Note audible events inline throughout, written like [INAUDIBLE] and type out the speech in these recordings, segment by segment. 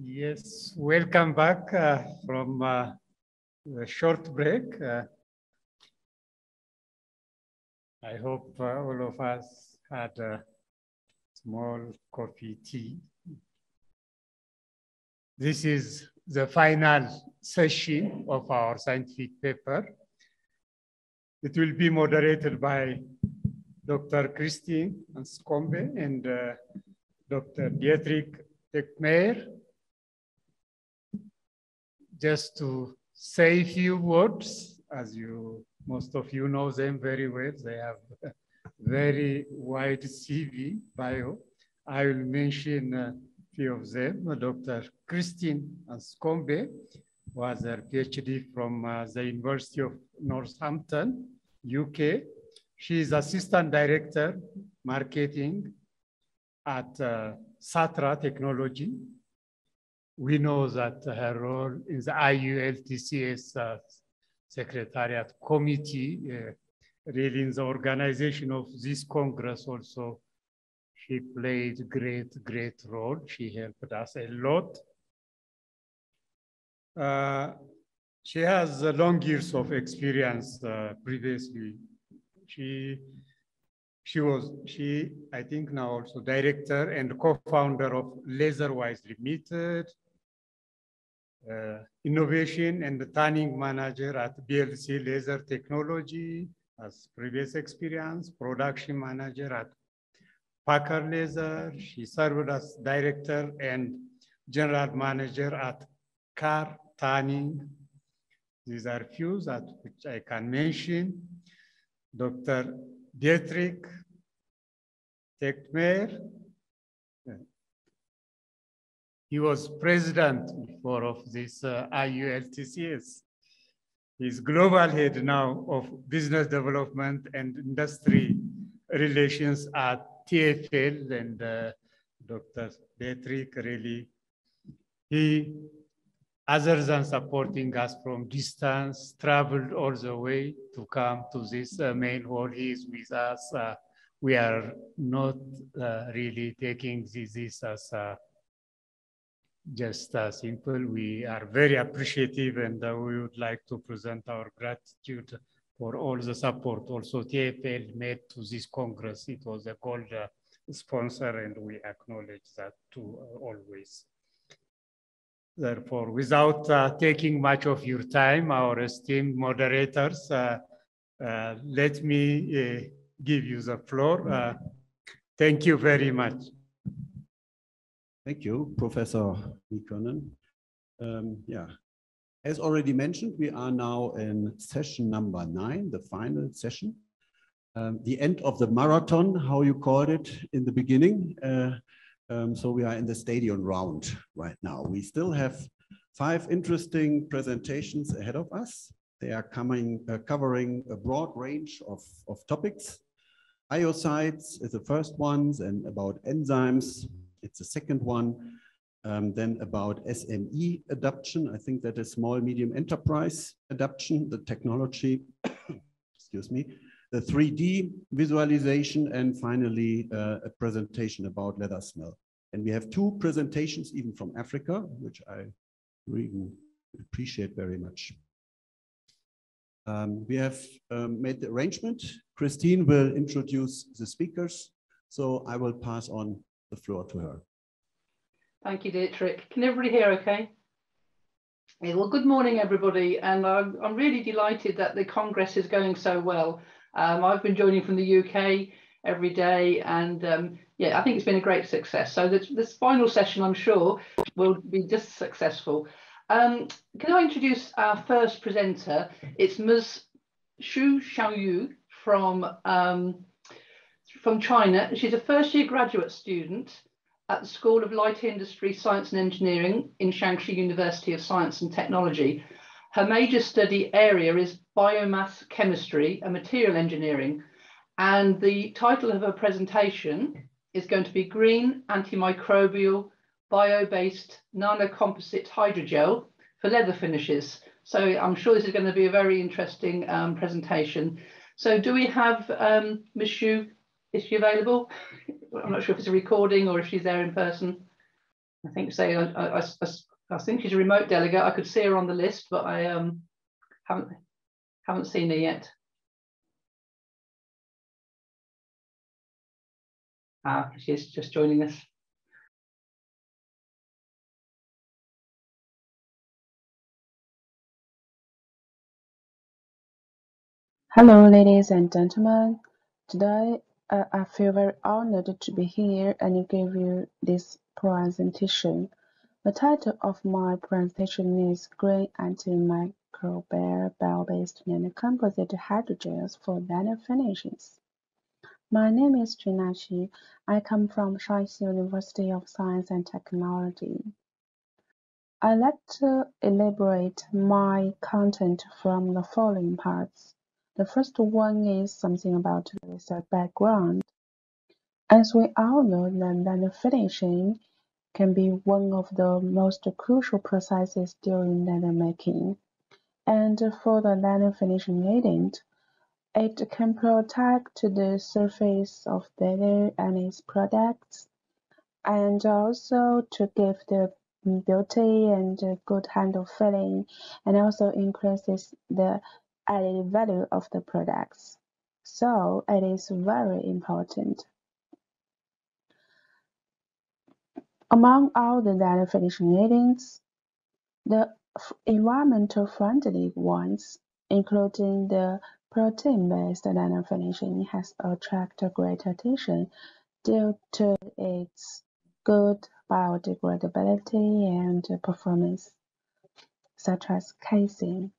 Yes, welcome back uh, from uh, the short break. Uh, I hope uh, all of us had a small coffee tea. This is the final session of our scientific paper. It will be moderated by Dr. Christine Anscombe and uh, Dr. Dietrich Tegtmeyer just to say a few words, as you, most of you know them very well. They have very wide CV bio. I will mention a few of them. Dr. Christine Anscombe was her PhD from uh, the University of Northampton, UK. She is Assistant Director, Marketing at uh, Satra Technology we know that her role in the IULTCS uh, Secretariat Committee, uh, really in the organization of this Congress also, she played great, great role. She helped us a lot. Uh, she has long years of experience uh, previously. She she was, she, I think now also director and co-founder of Leatherwise Limited, uh, innovation and the tanning manager at BLC Leather Technology as previous experience, production manager at Packer Leather. She served as director and general manager at Car Tanning. These are few that which I can mention. Dr. Dietrich Tegtmeyer, he was president before of this uh, IULTCS. He's global head now of business development and industry relations at TFL and uh, Dr. Dietrich really, he, other than supporting us from distance, traveled all the way to come to this uh, main hall. He is with us. Uh, we are not uh, really taking this, this as a just uh, simple. We are very appreciative and uh, we would like to present our gratitude for all the support also TFL made to this Congress. It was a gold uh, sponsor and we acknowledge that too uh, always. Therefore, without uh, taking much of your time, our esteemed moderators, uh, let me give you the floor. thank you very much. Thank you, Professor Mikkonen. Um, yeah, as already mentioned, we are now in session number nine, the final session. Um, the end of the marathon, how you called it in the beginning. Uh, um, so we are in the stadium round right now. We still have five interesting presentations ahead of us. They are coming, uh, covering a broad range of, of topics. Biocides is the first ones and about enzymes, it's the second one. Um, then about SME adoption. I think that is small, medium enterprise adoption, the technology, [COUGHS] excuse me, the 3D visualization, and finally uh, a presentation about leather smell. And we have two presentations even from Africa, which I really appreciate very much. Um, we have um, made the arrangement. Christine will introduce the speakers. So I will pass on the floor to her. Thank you, Dietrich. Can everybody hear okay? Yeah, well, good morning, everybody. And I'm, I'm really delighted that the Congress is going so well. Um, I've been joining from the UK every day and um, yeah, I think it's been a great success. So this, this final session, I'm sure, will be just successful. Um, can I introduce our first presenter? It's Ms. Xu Xiaoyu from um, from China. She's a first year graduate student at the School of Light Industry, Science and Engineering in Shaanxi University of Science and Technology. Her major study area is biomass chemistry and material engineering. And the title of her presentation is going to be Green Antimicrobial Bio-Based Nanocomposite Hydrogel for Leather Finishes. So I'm sure this is going to be a very interesting um, presentation. So do we have um, Ms. Xu is she available? I'm not sure if it's a recording or if she's there in person. I think say I, I, I, I, think she's a remote delegate. I could see her on the list, but I um, haven't haven't seen her yet. Ah, she's just joining us. Hello, ladies and gentlemen. Today, uh, I feel very honored to be here and give you this presentation. The title of my presentation is Green Antimicrobial Bio-based Nanocomposite Hydrogels for Nanofinishes. My name is Xu. I come from Shaanxi University of Science and Technology. I'd like to elaborate my content from the following parts. The first one is something about the background. As we all know the that nanofinishing can be one of the most crucial processes during nanomaking. And for the nanofinishing agent, it can protect the surface of the and its products, and also to give the beauty and good handle feeling, and also increases the added value of the products, so it is very important. Among all the nanofinishing agents, the environmental friendly ones, including the protein-based nanofinishing, has attracted great attention due to its good biodegradability and performance, such as casein.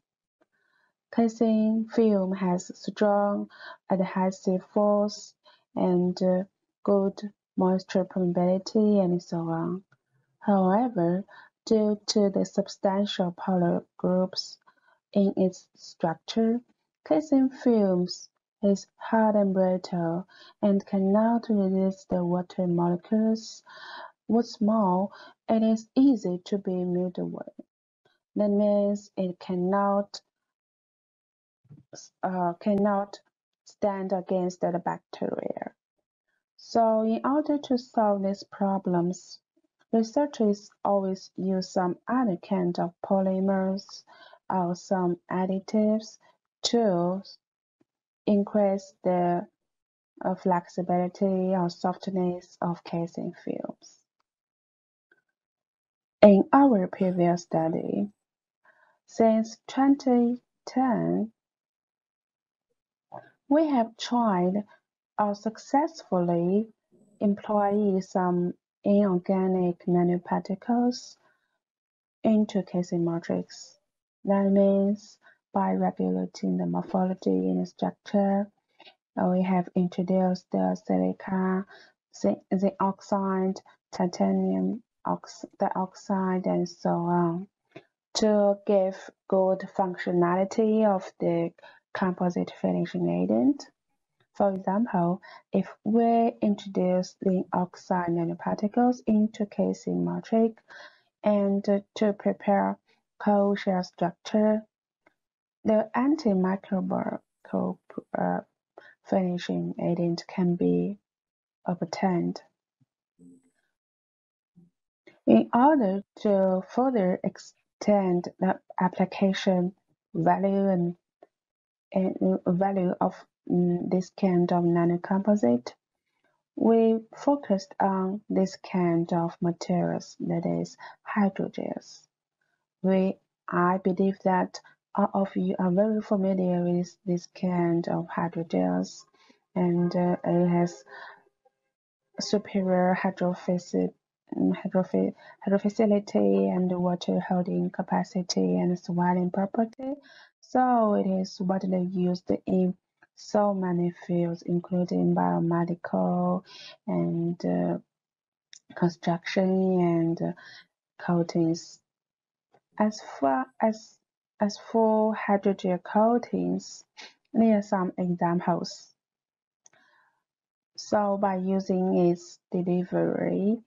Casein film has strong adhesive force and uh, good moisture permeability and so on. However, due to the substantial polar groups in its structure, casein films is hard and brittle and cannot resist the water molecules. What's more, it is easy to be mutable. That means it cannot uh, cannot stand against the bacteria. So in order to solve these problems, researchers always use some other kind of polymers or some additives to increase the uh, flexibility or softness of casein films. In our previous study, since 2010, we have tried or successfully employed some inorganic nanoparticles into casein matrix. That means by regulating the morphology and structure, uh, we have introduced the silica, zinc oxide, titanium dioxide, and so on to give good functionality of the composite finishing agent. For example, if we introduce the oxide nanoparticles into casein matrix and to prepare core shell structure, the antimicrobial uh, finishing agent can be obtained. In order to further extend the application value and value of mm, this kind of nanocomposite, we focused on this kind of materials, that is, hydrogels. We, I believe that all of you are very familiar with this kind of hydrogels, and uh, it has superior hydrophilic hydrophility and water holding capacity and swelling property. So it is widely used in so many fields, including biomedical and uh, construction and uh, coatings. As far as as for hydrogel coatings, there are some examples. So by using its delivery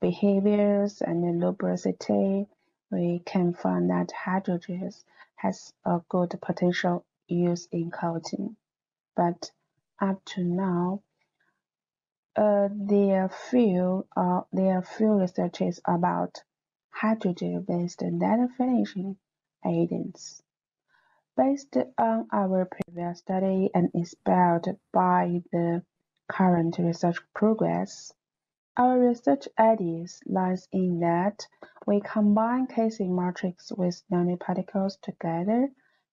behaviors and lubricity, we can find that hydrogels has a good potential use in coating. But up to now, uh, there few uh, there are few researches about hydrogel-based data finishing agents. Based on our previous study and inspired by the current research progress, our research ideas lies in that we combine casein matrix with nanoparticles together.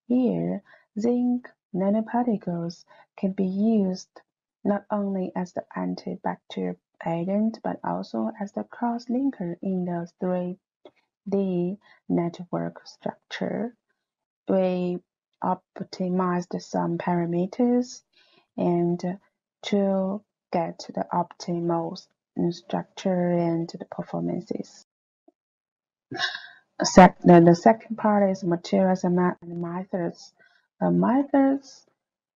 Here, zinc nanoparticles can be used not only as the antibacterial agent but also as the cross-linker in the 3D network structure. We optimized some parameters and to get the optimal structure and the performances. The, the second part is materials and methods. Uh, methods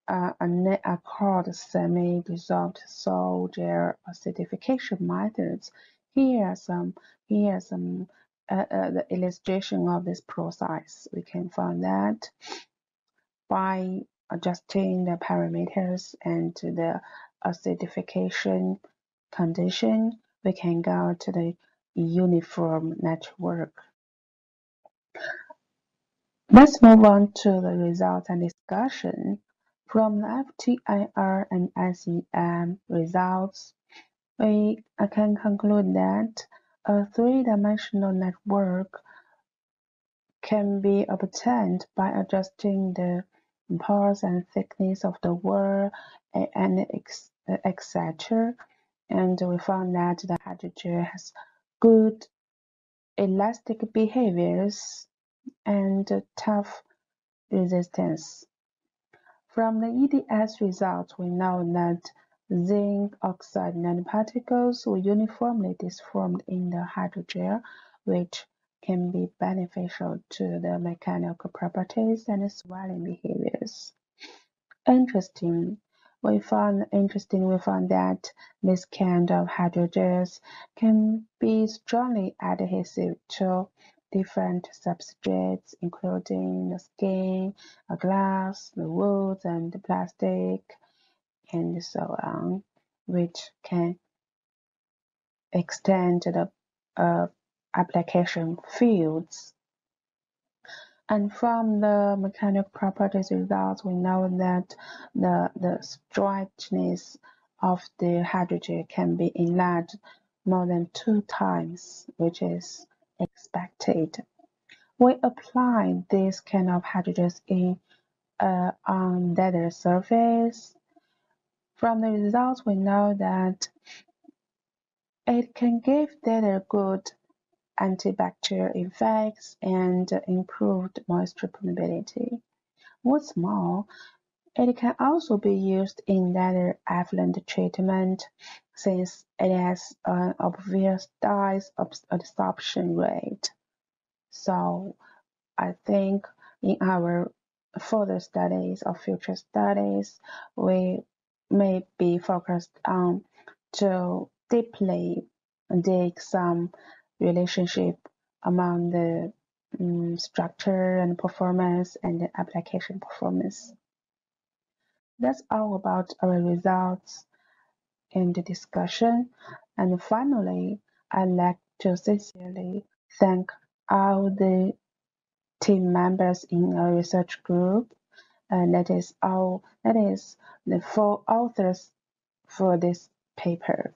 uh, are called semi-dissolved sol gel acidification methods. Here are some here are some uh, uh, the illustration of this process. We can find that by adjusting the parameters and the acidification condition, we can go to the uniform network. Let's move on to the results and discussion. From the FTIR and SEM results, we can conclude that a three-dimensional network can be obtained by adjusting the pores and thickness of the wall and etc. And we found that the hydrogel has good elastic behaviors and tough resistance. From the EDS results, we know that zinc oxide nanoparticles were uniformly disformed in the hydrogel, which can be beneficial to the mechanical properties and swelling behaviors. Interesting. We found interesting we found that this kind of hydrogels can be strongly adhesive to different substrates including the skin, the glass, the wood and the plastic and so on, which can extend the uh, application fields. And from the mechanical properties results, we know that the, the stretchiness of the hydrogel can be enlarged more than two times, which is expected. We apply this kind of hydrogels in uh, on data surface. From the results, we know that it can give data good antibacterial effects, and improved moisture permeability. What's more, it can also be used in leather effluent treatment since it has an obvious dye absorption rate. So I think in our further studies or future studies, we may be focused on to deeply dig some relationship among the um, structure and performance and the application performance. That's all about our results and the discussion. And finally, I'd like to sincerely thank all the team members in our research group. And that is all that is the four authors for this paper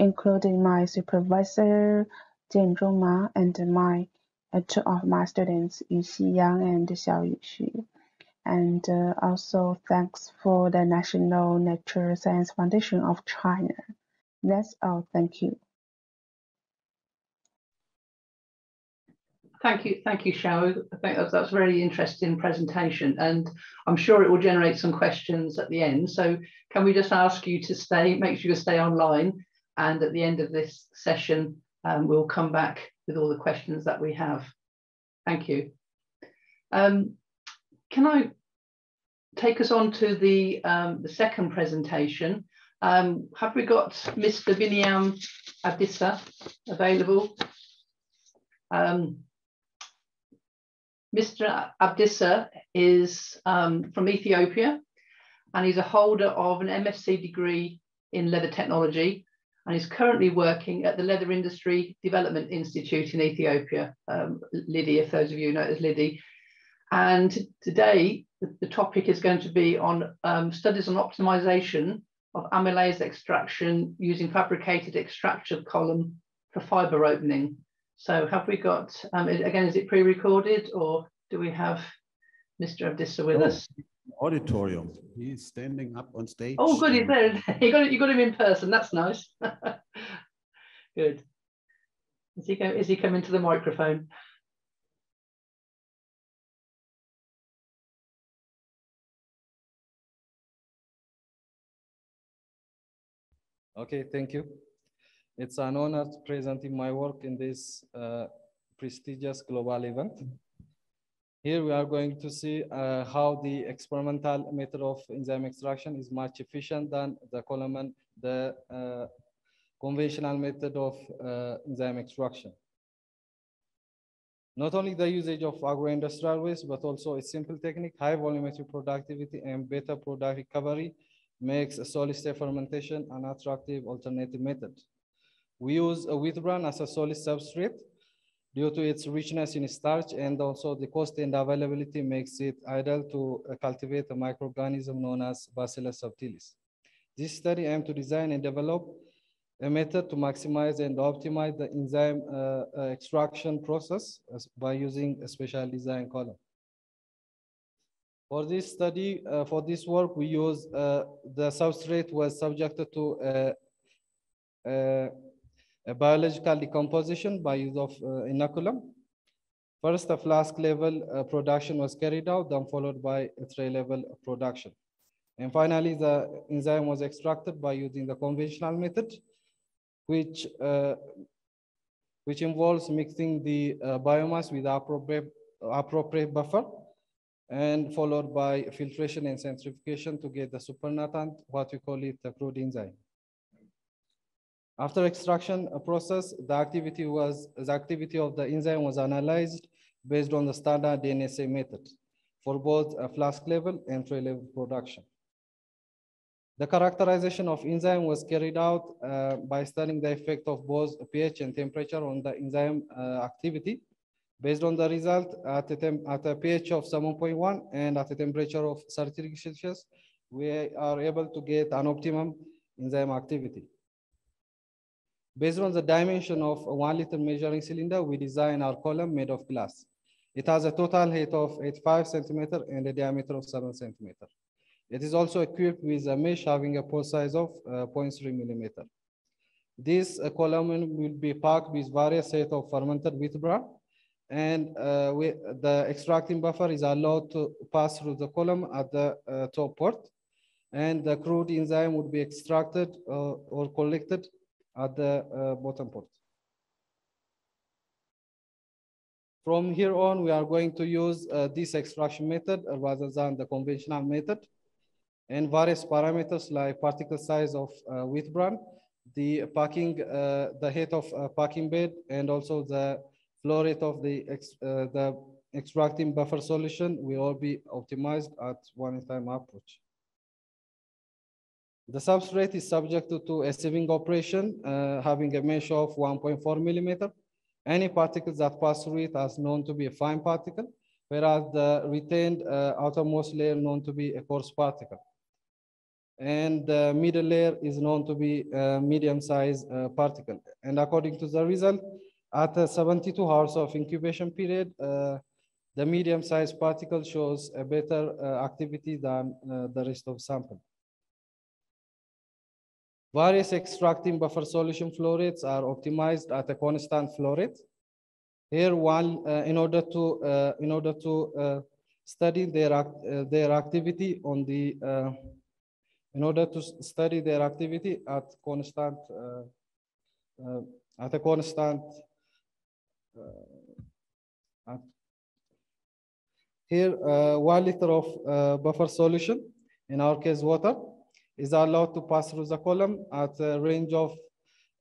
including my supervisor, Jian Ma, and my uh, two of my students, Yu Xiyang and Xiao Yuxu. And uh, also thanks for the National Nature Science Foundation of China. That's all. Thank you. Thank you, thank you, Xiao. I think that's, that's a very interesting presentation, and I'm sure it will generate some questions at the end. So, can we just ask you to stay, make sure you stay online, and at the end of this session, um, we'll come back with all the questions that we have. Thank you. Um, can I take us on to the, um, the second presentation? Um, have we got Mr. Biniam Abdissa available? Um, Mr. Abdissa is um, from Ethiopia and he's a holder of an MSc degree in leather technology and is currently working at the Leather Industry Development Institute in Ethiopia, um, LIDI, if those of you know it as LIDI. And today, the, the topic is going to be on um, studies on optimization of amylase extraction using fabricated extraction column for fiber opening. So have we got, um, again, is it pre-recorded or do we have Mr. Abdissa with oh, us? Auditorium. He's standing up on stage. Oh, good, he's [LAUGHS] there. You got, you got him in person. That's nice. [LAUGHS] good. Is he, go, is he coming to the microphone? Okay, thank you. It's an honor presenting my work in this uh, prestigious global event. Here we are going to see uh, how the experimental method of enzyme extraction is much efficient than the common, the uh, conventional method of uh, enzyme extraction. Not only the usage of agro-industrial waste, but also a simple technique, high volumetric productivity and better product recovery makes a solid state fermentation an attractive alternative method. We use a wheat bran as a solid substrate due to its richness in starch and also the cost and availability makes it ideal to uh, cultivate a microorganism known as Bacillus subtilis. This study aimed to design and develop a method to maximize and optimize the enzyme uh, uh, extraction process by using a special design column. For this study, uh, for this work, we use uh, the substrate was subjected to uh, biological decomposition by use of uh, inoculum. First, the flask level uh, production was carried out, then followed by tray level production. And finally, the enzyme was extracted by using the conventional method, which, which involves mixing the biomass with appropriate, appropriate buffer and followed by filtration and centrifugation to get the supernatant, what we call it the crude enzyme. After extraction process, the activity was the activity of the enzyme was analyzed based on the standard DNSA method for both flask level and tray level production. The characterization of enzyme was carried out uh, by studying the effect of both pH and temperature on the enzyme uh, activity Based on the result, at a, at a pH of 7.1 and at a temperature of 30 degrees Celsius, we are able to get an optimum enzyme activity. Based on the dimension of a one liter measuring cylinder, we design our column made of glass. It has a total height of 85 centimeter and a diameter of seven centimeter. It is also equipped with a mesh having a pore size of uh, 0.3 millimeter. This uh, column will be packed with various set of fermented wheat bran and uh, we, the extracting buffer is allowed to pass through the column at the uh, top port and the crude enzyme would be extracted uh, or collected at the uh, bottom port. From here on, we are going to use uh, this extraction method rather than the conventional method and various parameters like particle size of uh, wheat bran, the packing, the height of packing bed, and also the flow rate of the, ex, uh, the extracting buffer solution will all be optimized at one time approach. The substrate is subject to a sieving operation, uh, having a mesh of 1.4 millimeter. Any particles that pass through it are known to be a fine particle, whereas the retained uh, outermost layer is known to be a coarse particle. And the middle layer is known to be a medium-sized uh, particle. And according to the result, at 72 hours of incubation period, uh, the medium-sized particle shows a better uh, activity than uh, the rest of sample. Various extracting buffer solution flow rates are optimized at a constant flow rate. Here, one uh, in order to uh, in order to uh, study their act, their activity on the in order to study their activity at constant at a constant uh, here, uh, one liter of uh, buffer solution, in our case water, is allowed to pass through the column at a range of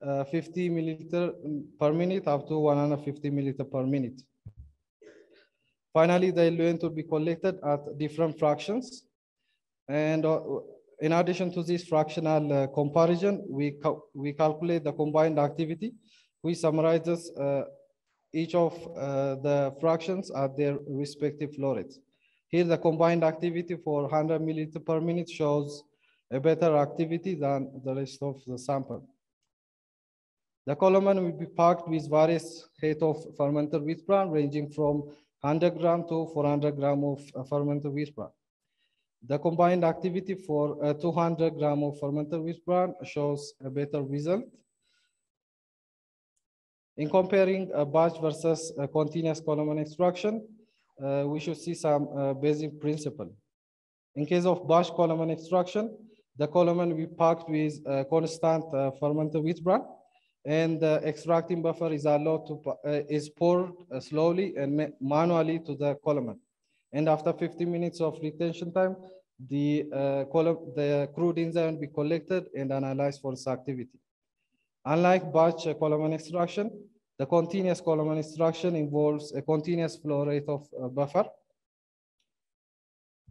50 milliliter per minute up to 150 milliliter per minute. Finally, the eluent will be collected at different fractions and, uh, in addition to this fractional uh, comparison, we, we calculate the combined activity, which summarizes uh, each of uh, the fractions at their respective flow rates. Here, the combined activity for 100 milliliter per minute shows a better activity than the rest of the sample. The column will be packed with various height of fermented wheat bran ranging from 100 gram to 400 gram of fermented wheat bran. The combined activity for a 200 gram of fermented wheat bran shows a better result. In comparing a batch versus a continuous column extraction, uh, we should see some uh, basic principle. In case of batch column extraction, the column will be packed with a constant uh, fermented wheat bran, and the extracting buffer is allowed to uh, is poured uh, slowly and manually to the column. And after 15 minutes of retention time, the, uh, column, the crude enzyme will be collected and analyzed for its activity. Unlike batch uh, column extraction, the continuous column extraction involves a continuous flow rate of uh, buffer.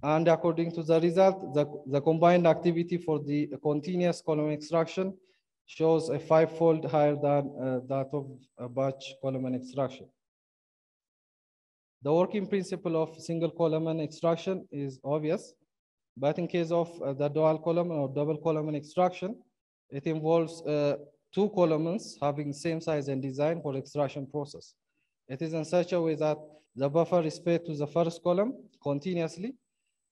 And according to the result, the, the combined activity for the continuous column extraction shows a five-fold higher than uh, that of a batch column extraction. The working principle of single column extraction is obvious, but in case of uh, the dual column or double column extraction, it involves uh, two columns having same size and design for extraction process. It is in such a way that the buffer is fed to the first column continuously,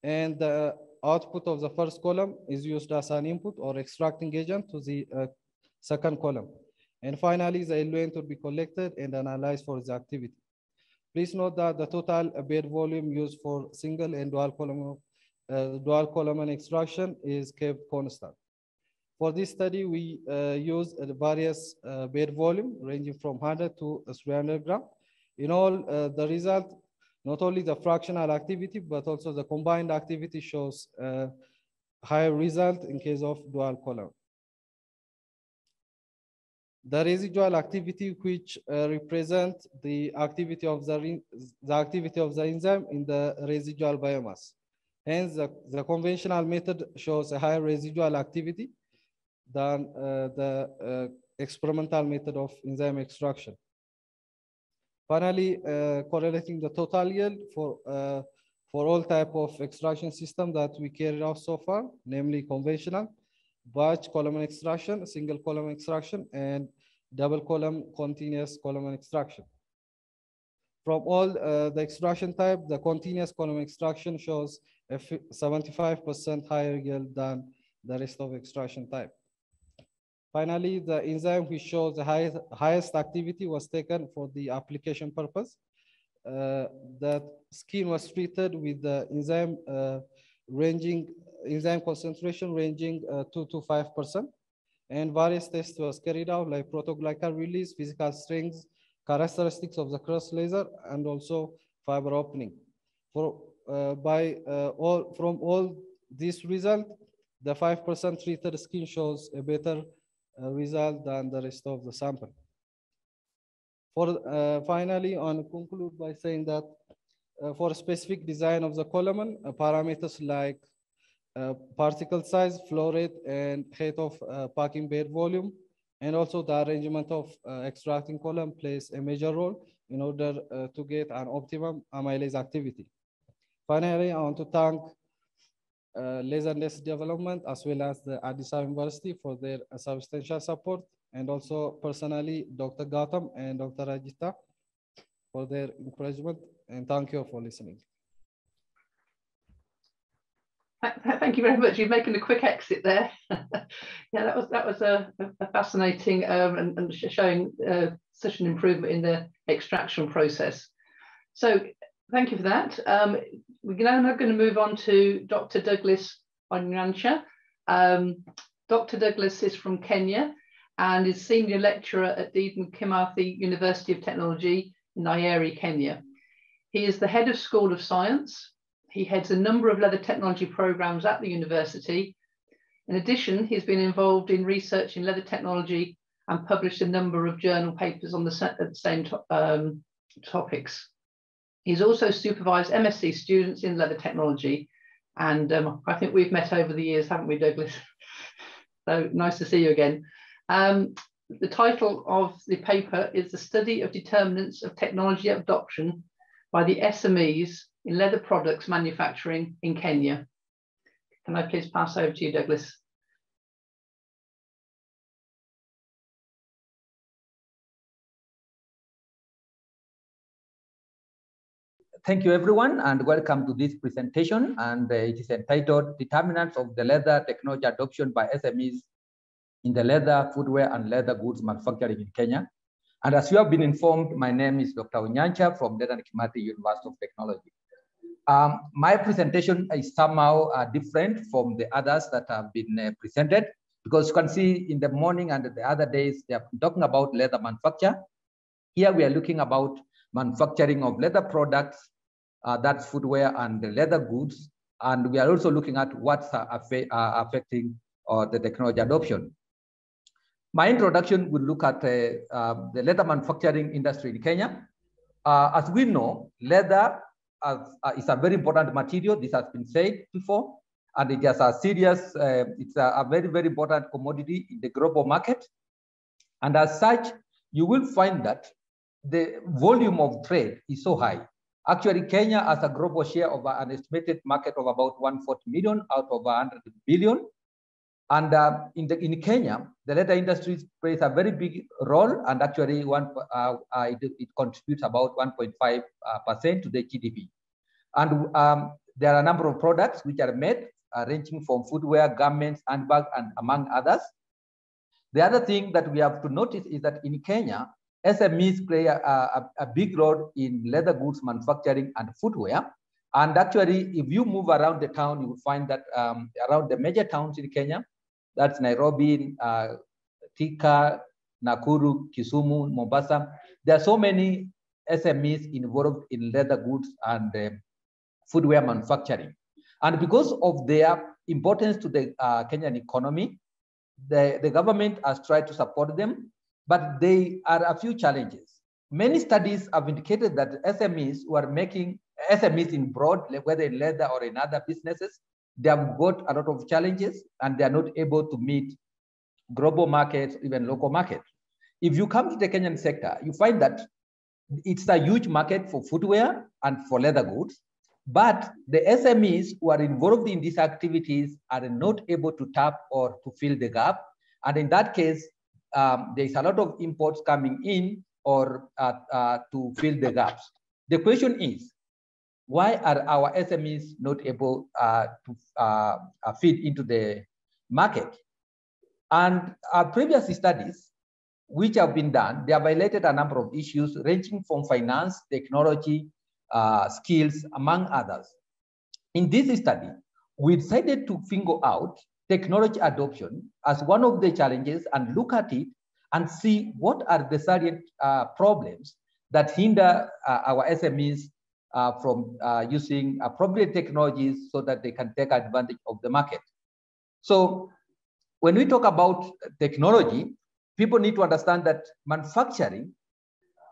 and the output of the first column is used as an input or extracting agent to the uh, second column. And finally, the eluent will be collected and analyzed for the activity. Please note that the total bed volume used for single and dual column, uh, dual column extraction is kept constant. For this study, we uh, use various uh, bed volume ranging from 100 to 300 gram. In all, uh, the result, not only the fractional activity, but also the combined activity shows uh, higher result in case of dual column. The residual activity which uh, represent the activity of the, the activity of the enzyme in the residual biomass. Hence, the, the conventional method shows a higher residual activity than uh, the uh, experimental method of enzyme extraction. Finally, uh, correlating the total yield for, uh, for all type of extraction system that we carried out so far, namely conventional, batch column extraction, single column extraction, and double column continuous column extraction. From all uh, the extraction type, the continuous column extraction shows a 75% higher yield than the rest of extraction type. Finally, the enzyme which shows the highest, highest activity was taken for the application purpose. Uh, that skin was treated with the enzyme uh, ranging, enzyme concentration ranging uh, 2 to 5%. And various tests was carried out like proteoglycan release, physical strength, characteristics of the crust leather, and also fiber opening. For, uh, by uh, all, from all these result, the 5% treated skin shows a better result than the rest of the sample. For uh, finally, on conclude by saying that uh, for specific design of the column, parameters like uh, particle size, flow rate, and height of uh, packing bed volume, and also the arrangement of uh, extracting column plays a major role in order to get an optimum amylase activity. Finally, I want to thank uh, LaserNest Development as well as the Addis Ababa University for their uh, substantial support and also personally Dr. Gautam and Dr. Rajita for their encouragement and thank you for listening. Thank you very much. You're making a quick exit there. [LAUGHS] yeah, that was that was a, a fascinating um, and, and, showing uh, such an improvement in the extraction process. So thank you for that. Um, we're now going to move on to Dr. Douglas Onyancha. Um, Dr. Douglas is from Kenya and is senior lecturer at Dedan Kimathi University of Technology in Nyeri, Kenya. He is the head of School of Science he heads a number of leather technology programs at the university. In addition, he's been involved in research in leather technology and published a number of journal papers on the, same to, um, topics. He's also supervised MSc students in leather technology And um, I think we've met over the years, haven't we, Douglas? [LAUGHS] so nice to see you again. Um, the title of the paper is The Study of Determinants of Technology Adoption by the SMEs in Leather Products Manufacturing in Kenya. Can I please pass over to you, Douglas? Thank you everyone and welcome to this presentation and uh, it is entitled Determinants of the Leather Technology Adoption by SMEs in the Leather, Footwear and Leather Goods Manufacturing in Kenya. And as you have been informed, my name is Dr. Onyancha from Dedan Kimathi University of Technology. Um, my presentation is somehow uh, different from the others that have been uh, presented because you can see in the morning and the other days, they are talking about leather manufacture. Here we are looking about manufacturing of leather products uh, that's footwear and the leather goods. And we are also looking at what's uh, affecting uh, the technology adoption. My introduction will look at uh, the leather manufacturing industry in Kenya. as we know, leather is a very important material. This has been said before and it is a serious, uh, it's a, a, very, very important commodity in the global market. And as such, you will find that the volume of trade is so high. Actually, Kenya has a global share of an estimated market of about 140 million out of 100 billion. And uh, in, the, in Kenya, the leather industry plays a very big role, and actually, one uh, uh, it, it, contributes about 1.5 uh, percent to the GDP. And um, there are a number of products which are made, uh, ranging from footwear, garments, handbags, and among others. The other thing that we have to notice is that in Kenya, SMEs play a, a, a, big role in leather goods manufacturing and footwear. And actually, if you move around the town, you will find that um, around the major towns in Kenya, that's Nairobi, uh, Thika, Nakuru, Kisumu, Mombasa, there are so many SMEs involved in leather goods and uh, footwear manufacturing. And because of their importance to the uh, Kenyan economy, the, the government has tried to support them but there are a few challenges. Many studies have indicated that SMEs who are making SMEs in broad, whether in leather or in other businesses, they have got a lot of challenges and they are not able to meet global markets, even local market. If you come to the Kenyan sector, you find that it's a huge market for footwear and for leather goods, but the SMEs who are involved in these activities are not able to tap or to fill the gap. And in that case, um, there's a lot of imports coming in or uh, uh, to fill the gaps. The question is, why are our SMEs not able uh, to uh, uh, feed into the market? And our previous studies, which have been done, they have highlighted a number of issues ranging from finance, technology, uh, skills, among others. In this study, we decided to finger out technology adoption as one of the challenges and look at it and see what are the salient uh, problems that hinder uh, our SMEs uh, from uh, using appropriate technologies so that they can take advantage of the market. So when we talk about technology, people need to understand that manufacturing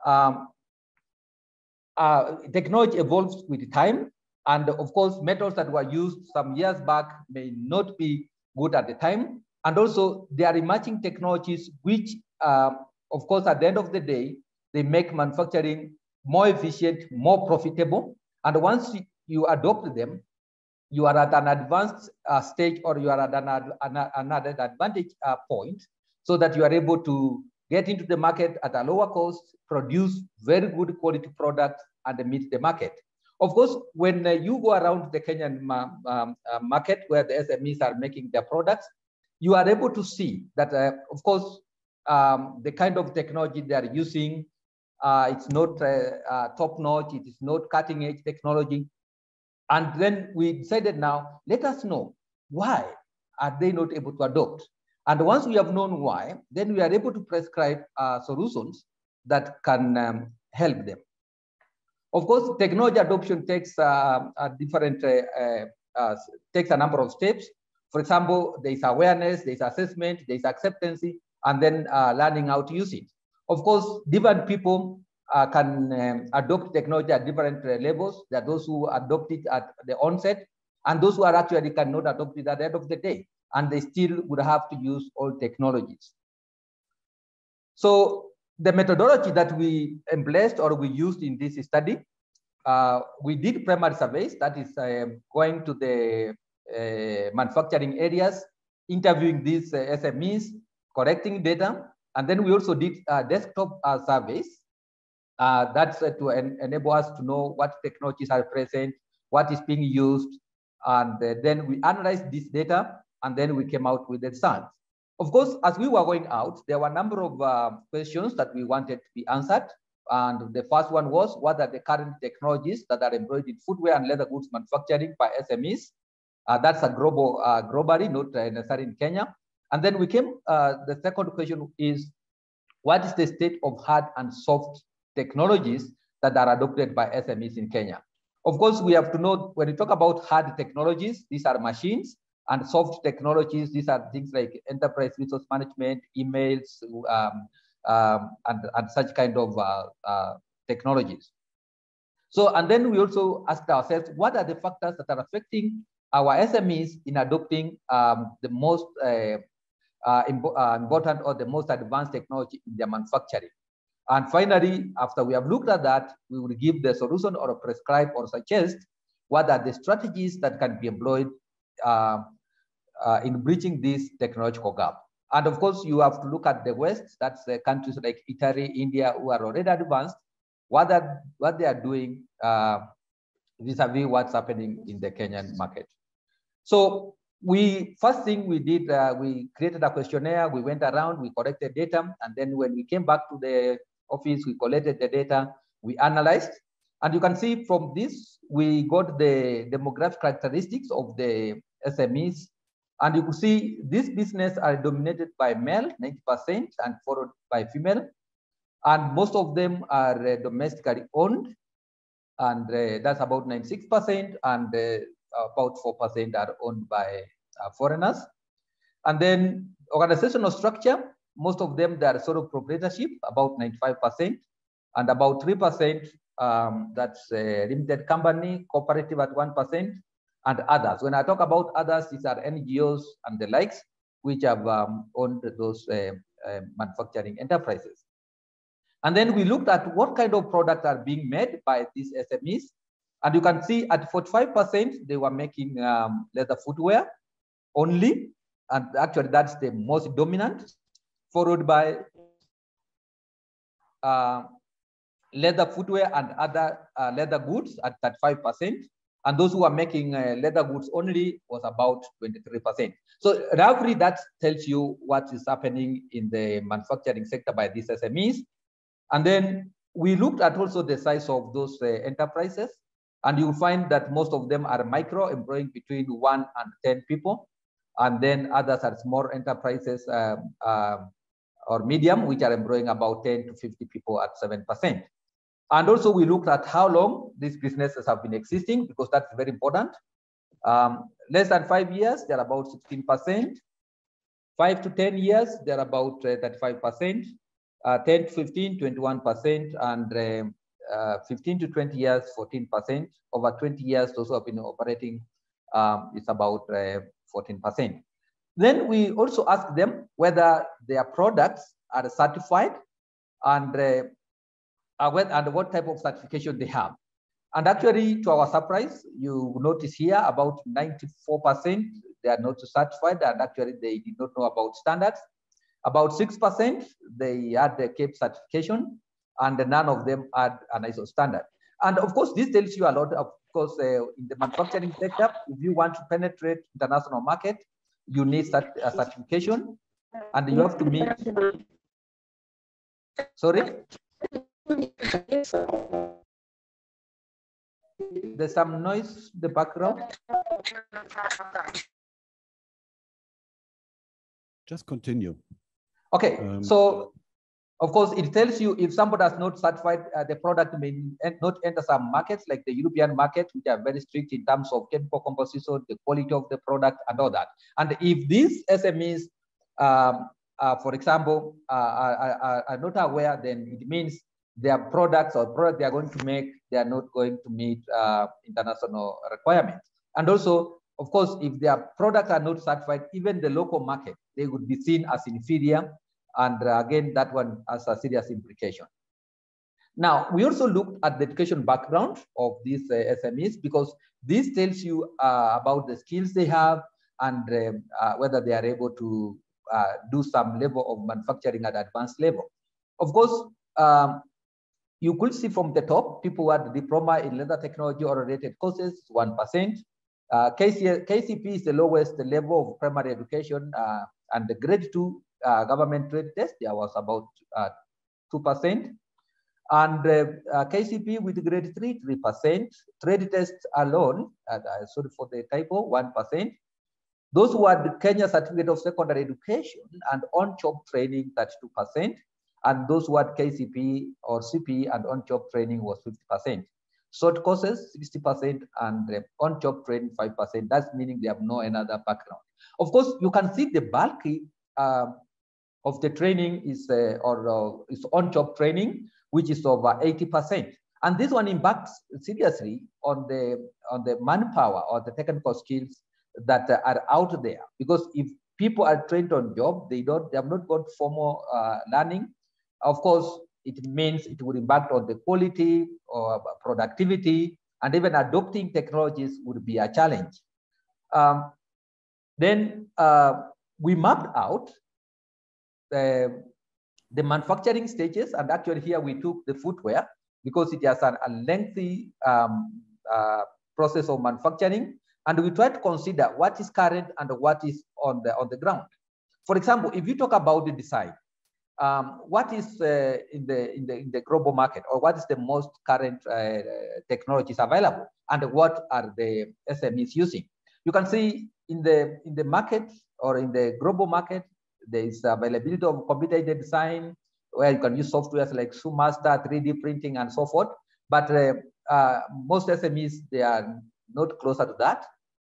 um, uh, technology evolves with time. And of course, methods that were used some years back may not be good at the time. And also there are emerging technologies which, uh, of course, at the end of the day, they make manufacturing more efficient, more profitable. And once you adopt them, you are at an advanced uh, stage or you are at an, an, another advantage uh, point so that you are able to get into the market at a lower cost, produce very good quality products and meet the market. Of course, when uh, you go around the Kenyan um, uh, market where the SMEs are making their products, you are able to see that, uh, of course, um, the kind of technology they are using, uh, it's not uh, uh, top notch, it is not cutting edge technology. And then we decided now, let us know why are they not able to adopt? And once we have known why, then we are able to prescribe solutions that can um, help them. Of course, technology adoption takes uh, a different, uh, uh, takes a number of steps. For example, there is awareness, there is assessment, there is acceptance, and then learning how to use it. Of course, different people uh, can um, adopt technology at different uh, levels. There are those who adopt it at the onset, And those who are actually cannot adopt it at the end of the day, and they still would have to use old technologies. So the methodology that we embraced or we used in this study, uh, we did primary surveys, that is uh, going to the uh, manufacturing areas, interviewing these uh, SMEs, collecting data, and then we also did uh, desktop uh, surveys. that's to en enable us to know what technologies are present, what is being used, and then we analyzed this data, and then we came out with the results. Of course, as we were going out, there were a number of uh, questions that we wanted to be answered. And the first one was, what are the current technologies that are employed in footwear and leather goods manufacturing by SMEs? Uh, that's a global, uh, globally, not uh, necessarily in Kenya. And then we came, uh, the second question is, what is the state of hard and soft technologies that are adopted by SMEs in Kenya? Of course, we have to know, when we talk about hard technologies, these are machines, and soft technologies, these are things like enterprise resource management, emails, um, um, and, and such kind of uh, uh, technologies. So, and then we also asked ourselves, what are the factors that are affecting our SMEs in adopting um, the most uh, uh, uh, important or the most advanced technology in their manufacturing? And finally, after we have looked at that, we will give the solution or prescribe or suggest what are the strategies that can be employed uh, uh, in bridging this technological gap. And of course, you have to look at the West, that's the countries like Italy, India, who are already advanced, what, are, what they are doing uh, vis-a-vis what's happening in the Kenyan market. So we first thing we did, uh, we created a questionnaire, we went around, we collected data, and then when we came back to the office, we collected the data, we analyzed, and you can see from this, we got the demographic characteristics of the SMEs and you can see these business are dominated by male, 90%, and followed by female. And most of them are uh, domestically owned. And uh, that's about 96%, and uh, about 4% are owned by uh, foreigners. And then organizational structure, most of them, they are sort of proprietorship, about 95%, and about 3%, um, that's limited company, cooperative at 1%, and others. When I talk about others, these are NGOs and the likes, which have um, owned those uh, uh, manufacturing enterprises. And then we looked at what kind of products are being made by these SMEs. And you can see at 45%, they were making um, leather footwear only. And actually, that's the most dominant, followed by uh, leather footwear and other uh, leather goods at 35%. And those who are making uh, leather goods only was about 23%. So roughly that tells you what is happening in the manufacturing sector by these SMEs. And then we looked at also the size of those uh, enterprises. And you will find that most of them are micro, employing between one and 10 people. And then others are small enterprises um, um, or medium, which are employing about 10 to 50 people at 7%. And also we looked at how long these businesses have been existing because that's very important. Um, less than five years, they're about 16%. Five to 10 years, they're about 35%. Uh, uh, 10 to 15, 21%. And uh, uh, 15 to 20 years, 14%. Over 20 years, those who have been operating, um, it's about 14%. Uh, then we also ask them whether their products are certified and uh, uh, and what type of certification they have. And actually, to our surprise, you notice here about 94% they are not certified, and actually they did not know about standards. About 6% they had the CAPE certification, and none of them had an ISO standard. And of course, this tells you a lot. Of course, uh, in the manufacturing sector, if you want to penetrate international market, you need cert a certification, and you have to meet. Sorry. There's some noise in the background. Just continue. Okay, um, so of course it tells you if somebody has not certified uh, the product may not enter some markets like the European market, which are very strict in terms of chemical composition, the quality of the product, and all that. And if these SMEs, um, uh, for example, uh, are, are, are, not aware, then it means their products or product they are going to make, they are not going to meet uh, international requirements. And also, of course, if their products are not certified, even the local market, they would be seen as inferior. And uh, again, that one has a serious implication. Now, we also looked at the education background of these uh, SMEs because this tells you uh, about the skills they have and um, uh, whether they are able to uh, do some level of manufacturing at advanced level. Of course, um, you could see from the top, people who had diploma in leather technology or related courses, 1%. Uh, KC, KCP is the lowest level of primary education uh, and the grade two uh, government trade test, there was about 2%. And uh, uh, KCP with grade three, 3%. Trade tests alone, uh, sorry for the typo, 1%. Those who had Kenya Certificate of Secondary Education and on-job training, 32%. And those who had KCP or CP and on-job training was 50%. Short courses, 60%, and on-job training, 5%. That's meaning they have no another background. Of course, you can see the bulky uh, of the training is uh, or uh, is on-job training, which is over 80%. And this one impacts seriously on the on the manpower or the technical skills that are out there. Because if people are trained on job, they don't they have not got formal uh, learning. Of course, it means it would impact on the quality or productivity, and even adopting technologies would be a challenge. Um, then uh, we mapped out the, the manufacturing stages, and actually here we took the footwear because it has an, a lengthy um, uh, process of manufacturing, and we try to consider what is current and what is on the on the ground. For example, if you talk about the design, um, what is uh, in the in the in the global market, or what is the most current uh, technologies available, and what are the SMEs using? You can see in the in the market or in the global market, there is availability of computer aided design where you can use softwares like Shoemaster, 3D printing, and so forth. But uh, uh, most SMEs, they are not closer to that.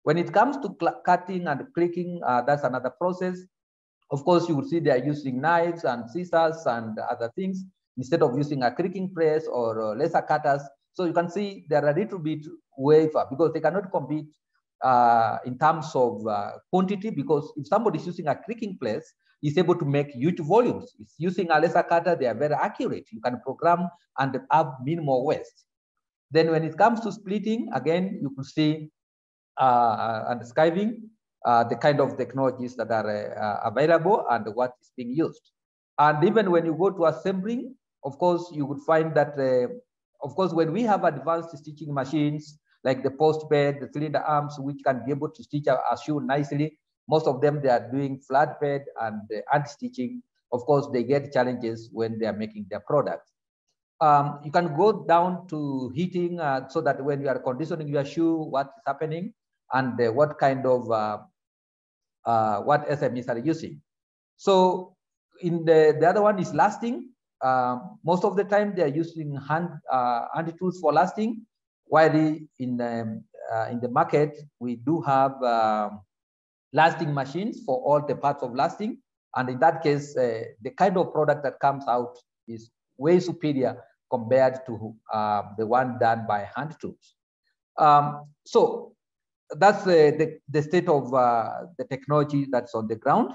When it comes to cutting and clicking, uh, that's another process. Of course, you will see they are using knives and scissors and other things instead of using a clicking press or uh, laser cutters. So you can see they're a little bit wafer because they cannot compete uh, in terms of uh, quantity because if somebody is using a clicking press, is able to make huge volumes. It's using a laser cutter, they are very accurate. You can program and have minimal waste. Then when it comes to splitting, again, you can see uh, and skiving, uh, the kind of technologies that are uh, available and what is being used. And even when you go to assembling, of course, you would find that, uh, of course, when we have advanced stitching machines, like the post bed, the cylinder arms, which can be able to stitch a, a shoe nicely, most of them, they are doing flat bed and uh, stitching. Of course, they get challenges when they are making their products. Um, you can go down to heating uh, so that when you are conditioning your shoe, what is happening and uh, what kind of uh, uh what SMEs are using. So in the, the other one is lasting. Um, most of the time they are using hand, uh, hand tools for lasting, while in the, uh, in the market, we do have um, lasting machines for all the parts of lasting. And in that case, uh, the kind of product that comes out is way superior compared to uh, the one done by hand tools. Um, so that's uh, the, the state of uh, the technology that's on the ground.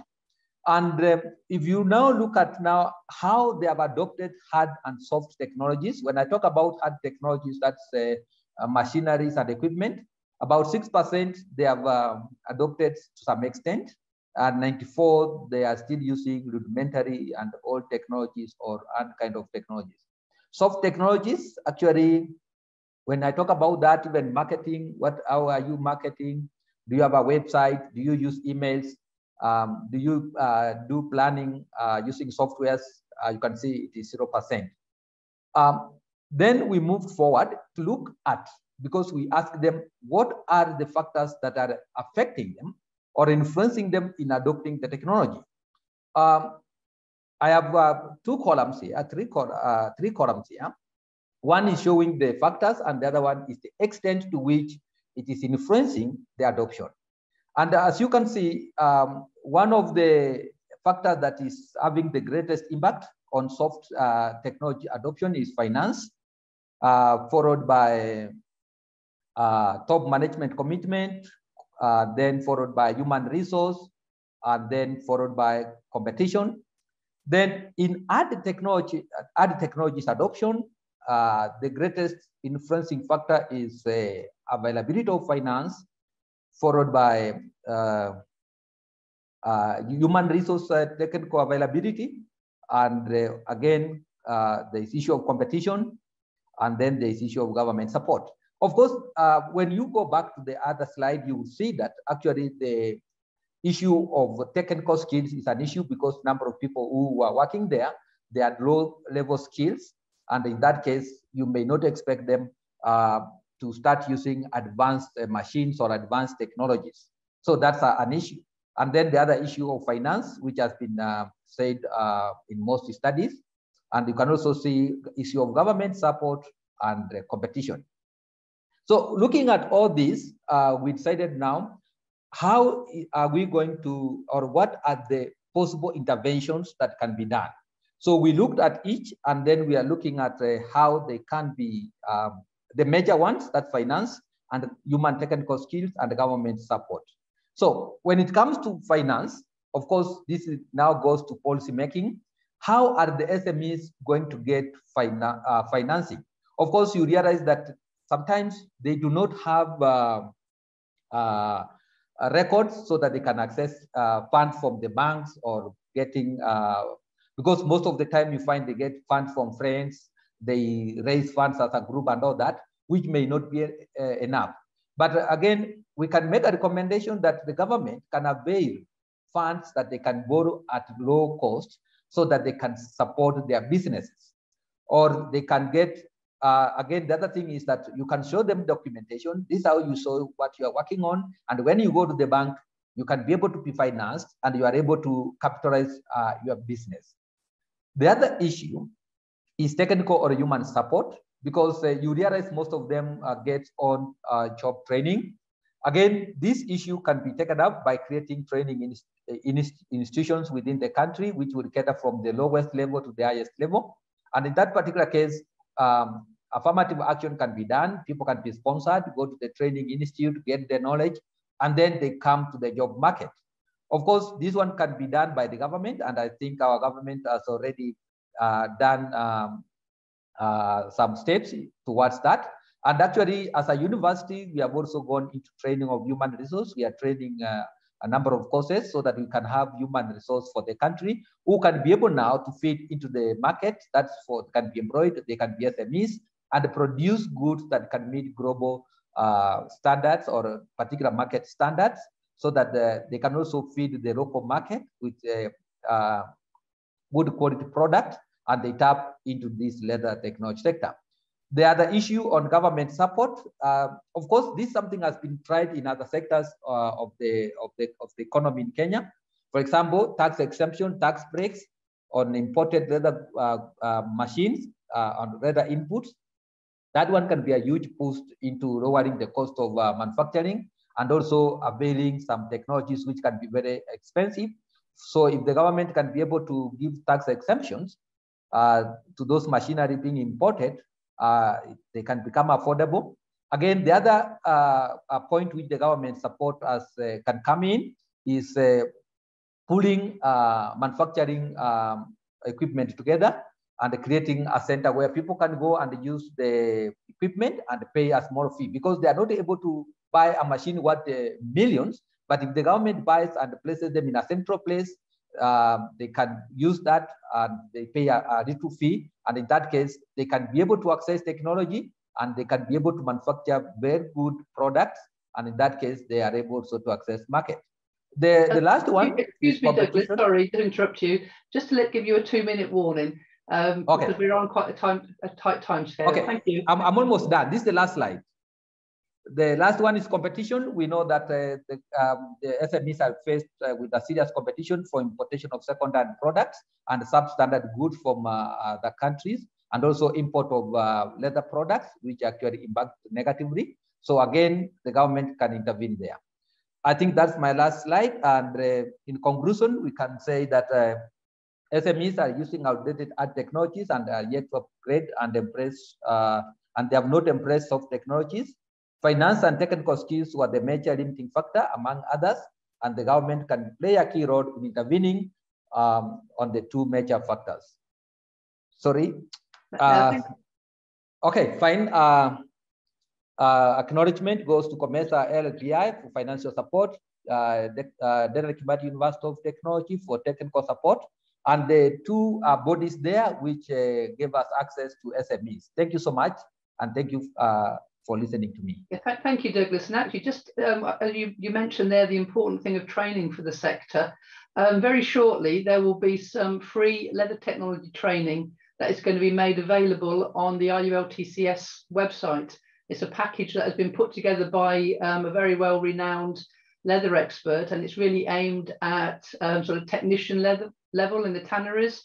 And uh, if you now look at now how they have adopted hard and soft technologies, when I talk about hard technologies, that's uh, machineries and equipment. About 6% they have um, adopted to some extent, and 94 they are still using rudimentary and old technologies or other kind of technologies. Soft technologies, actually, when I talk about that, even marketing, what how are you marketing? Do you have a website? Do you use emails? Um, do you uh, do planning uh, using softwares? Uh, you can see it is 0%. Um, then we moved forward to look at because we asked them what are the factors that are affecting them or influencing them in adopting the technology. Um, I have uh, two columns here, three, uh, three columns here. One is showing the factors and the other one is the extent to which it is influencing the adoption. And as you can see, um, one of the factors that is having the greatest impact on soft uh, technology adoption is finance, uh, followed by uh, top management commitment, uh, then followed by human resource, and then followed by competition. Then in added technology, added technologies adoption, uh, the greatest influencing factor is uh, availability of finance, followed by uh, uh human resource uh, technical availability, and uh, again, the issue of competition, and then the issue of government support. Of course, when you go back to the other slide, you will see that actually the issue of technical skills is an issue because number of people who are working there, they are low level skills. And in that case, you may not expect them uh, to start using advanced uh, machines or advanced technologies. So that's uh, an issue. And then the other issue of finance, which has been uh, said uh, in most studies. And you can also see issue of government support and uh, competition. So looking at all this, we decided now how are we going to, or what are the possible interventions that can be done? So we looked at each, and then we are looking at uh, how they can be um, the major ones that finance and human technical skills and government support. So when it comes to finance, of course, this now goes to policy making. How are the SMEs going to get fina uh, financing? Of course, you realize that sometimes they do not have uh, uh, records so that they can access uh, funds from the banks or getting, uh, because most of the time you find they get funds from friends, they raise funds as a group and all that, which may not be enough. But again, we can make a recommendation that the government can avail funds that they can borrow at low cost so that they can support their businesses or they can get uh, again, the other thing is that you can show them documentation. This is how you show what you are working on. And when you go to the bank, you can be able to be financed and you are able to capitalize uh, your business. The other issue is technical or human support because uh, you realize most of them uh, get on uh, job training. Again, this issue can be taken up by creating training in, in institutions within the country, which will cater from the lowest level to the highest level. And in that particular case, um, affirmative action can be done. People can be sponsored, go to the training institute, get the knowledge, and then they come to the job market. Of course, this one can be done by the government, and I think our government has already uh, done um, uh, some steps towards that. And actually, as a university, we have also gone into training of human resource. We are training uh, a number of courses so that we can have human resource for the country who can be able now to fit into the market. That's for can be employed, they can be SMEs and produce goods that can meet global uh, standards or particular market standards so that the, they can also feed the local market with a uh, good quality product and they tap into this leather technology sector. The other issue on government support, uh, of course, this something has been tried in other sectors uh, of the of the of the economy in Kenya. For example, tax exemption, tax breaks on imported leather uh, uh machines, uh, on leather inputs. That one can be a huge boost into lowering the cost of manufacturing and also availing some technologies which can be very expensive. So if the government can be able to give tax exemptions to those machinery being imported, uh, they can become affordable. Again, the other uh, point which the government support us uh, can come in is uh, pulling uh, manufacturing um, equipment together and creating a center where people can go and use the equipment and pay a small fee because they are not able to buy a machine worth uh, millions. But if the government buys and places them in a central place, um, they can use that and they pay a, a, little fee. And in that case, they can be able to access technology and they can be able to manufacture very good products. And in that case, they are able also to access market. The, the last one. Excuse me, Douglas, sorry to interrupt you. Just to let give you a two minute warning. Um, okay. Because we're on quite a time a tight time scale. Okay. Thank you. I'm, I'm almost done. This is the last slide. The last one is competition. We know that uh, the, um, the, SMEs are faced uh, with a serious competition for importation of secondary products and substandard goods from uh, other countries, and also import of uh, leather products, which actually impact negatively. So again, the government can intervene there. I think that's my last slide. And uh, in conclusion, we can say that uh, SMEs are using outdated hard technologies and are yet to upgrade and embrace, and they have not embraced soft technologies Finance and technical skills were the major limiting factor, among others, and the government can play a key role in intervening um, on the two major factors. Sorry. Uh, okay, fine. Uh, uh, acknowledgement goes to COMESA LLPI for financial support, uh, uh, University of Technology for technical support, and the two uh, bodies there which uh, gave us access to SMEs. Thank you so much, and thank you uh, for listening to me. Yeah, th thank you, Douglas. And actually, just um, you, you mentioned there, the important thing of training for the sector. Um, very shortly, there will be some free leather technology training that is going to be made available on the IULTCS website. It's a package that has been put together by um, a very well-renowned leather expert, and it's really aimed at um, sort of technician leather level in the tanneries.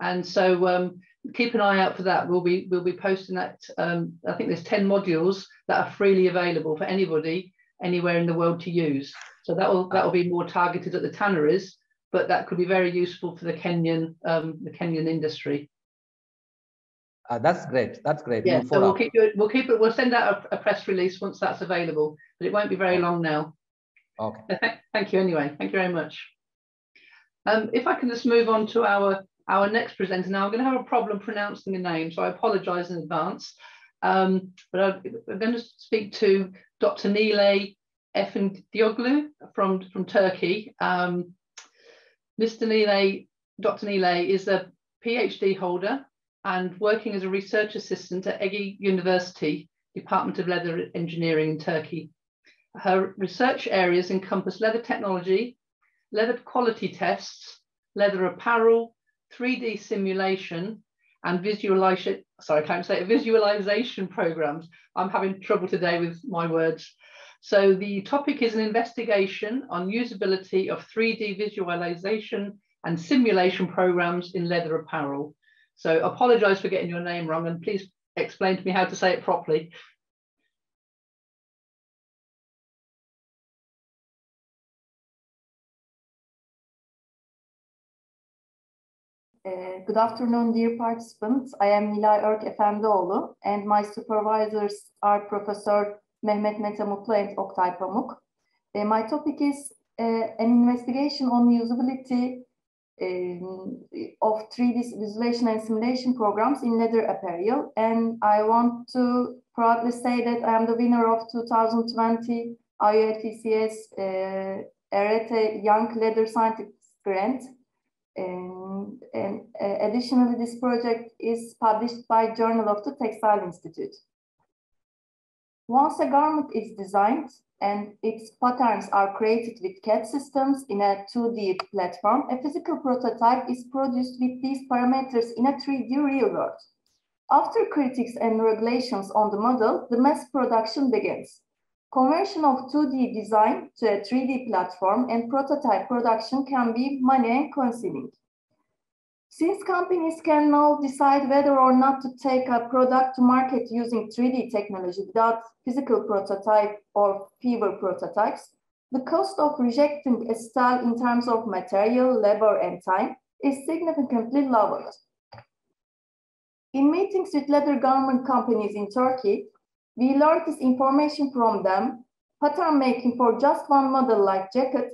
And so um, keep an eye out for that. We'll be we'll be posting that. Um, I think there's 10 modules that are freely available for anybody anywhere in the world to use. So that will that will be more targeted at the tanneries, but that could be very useful for the Kenyan um, the Kenyan industry. Uh, that's great. That's great. Yeah, we'll so we'll keep it. We'll keep it. We'll send out a, a, press release once that's available, but it won't be very long now. Okay. Thank you anyway. Thank you very much. Um, if I can just move on to our our next presenter now, I'm going to have a problem pronouncing the name, so I apologise in advance. Um, but I'm going to speak to Dr. Nile Efendioglu from from Turkey. Um, Mr. Nile, Dr. Nile is a PhD holder and working as a research assistant at Ege University, Department of Leather Engineering in Turkey. Her research areas encompass leather technology, leather quality tests, leather apparel, 3D simulation, and visualization, sorry, I can't say it, visualization programs. I'm having trouble today with my words. So the topic is an investigation on usability of 3D visualization and simulation programs in leather apparel. So apologize for getting your name wrong and please explain to me how to say it properly. Uh, good afternoon, dear participants. I am Nilay Örk Efendioğlu, and my supervisors are Professor Mehmet Mete and Oktay Pamuk. Uh, my topic is uh, an investigation on usability um, of 3D visualization and simulation programs in leather apparel. And I want to proudly say that I am the winner of 2020 IULTCS uh, Young Leather Scientist Grant. And, and uh, additionally, this project is published by Journal of the Textile Institute. Once a garment is designed, and its patterns are created with CAD systems in a 2D platform, a physical prototype is produced with these parameters in a 3D real world. After critics and regulations on the model, the mass production begins. Conversion of 2D design to a 3D platform and prototype production can be money and consuming. Since companies can now decide whether or not to take a product to market using 3D technology without physical prototype or fewer prototypes, the cost of rejecting a style in terms of material, labor, and time is significantly lowered. In meetings with leather garment companies in Turkey, we learned this information from them. Pattern making for just one model like jacket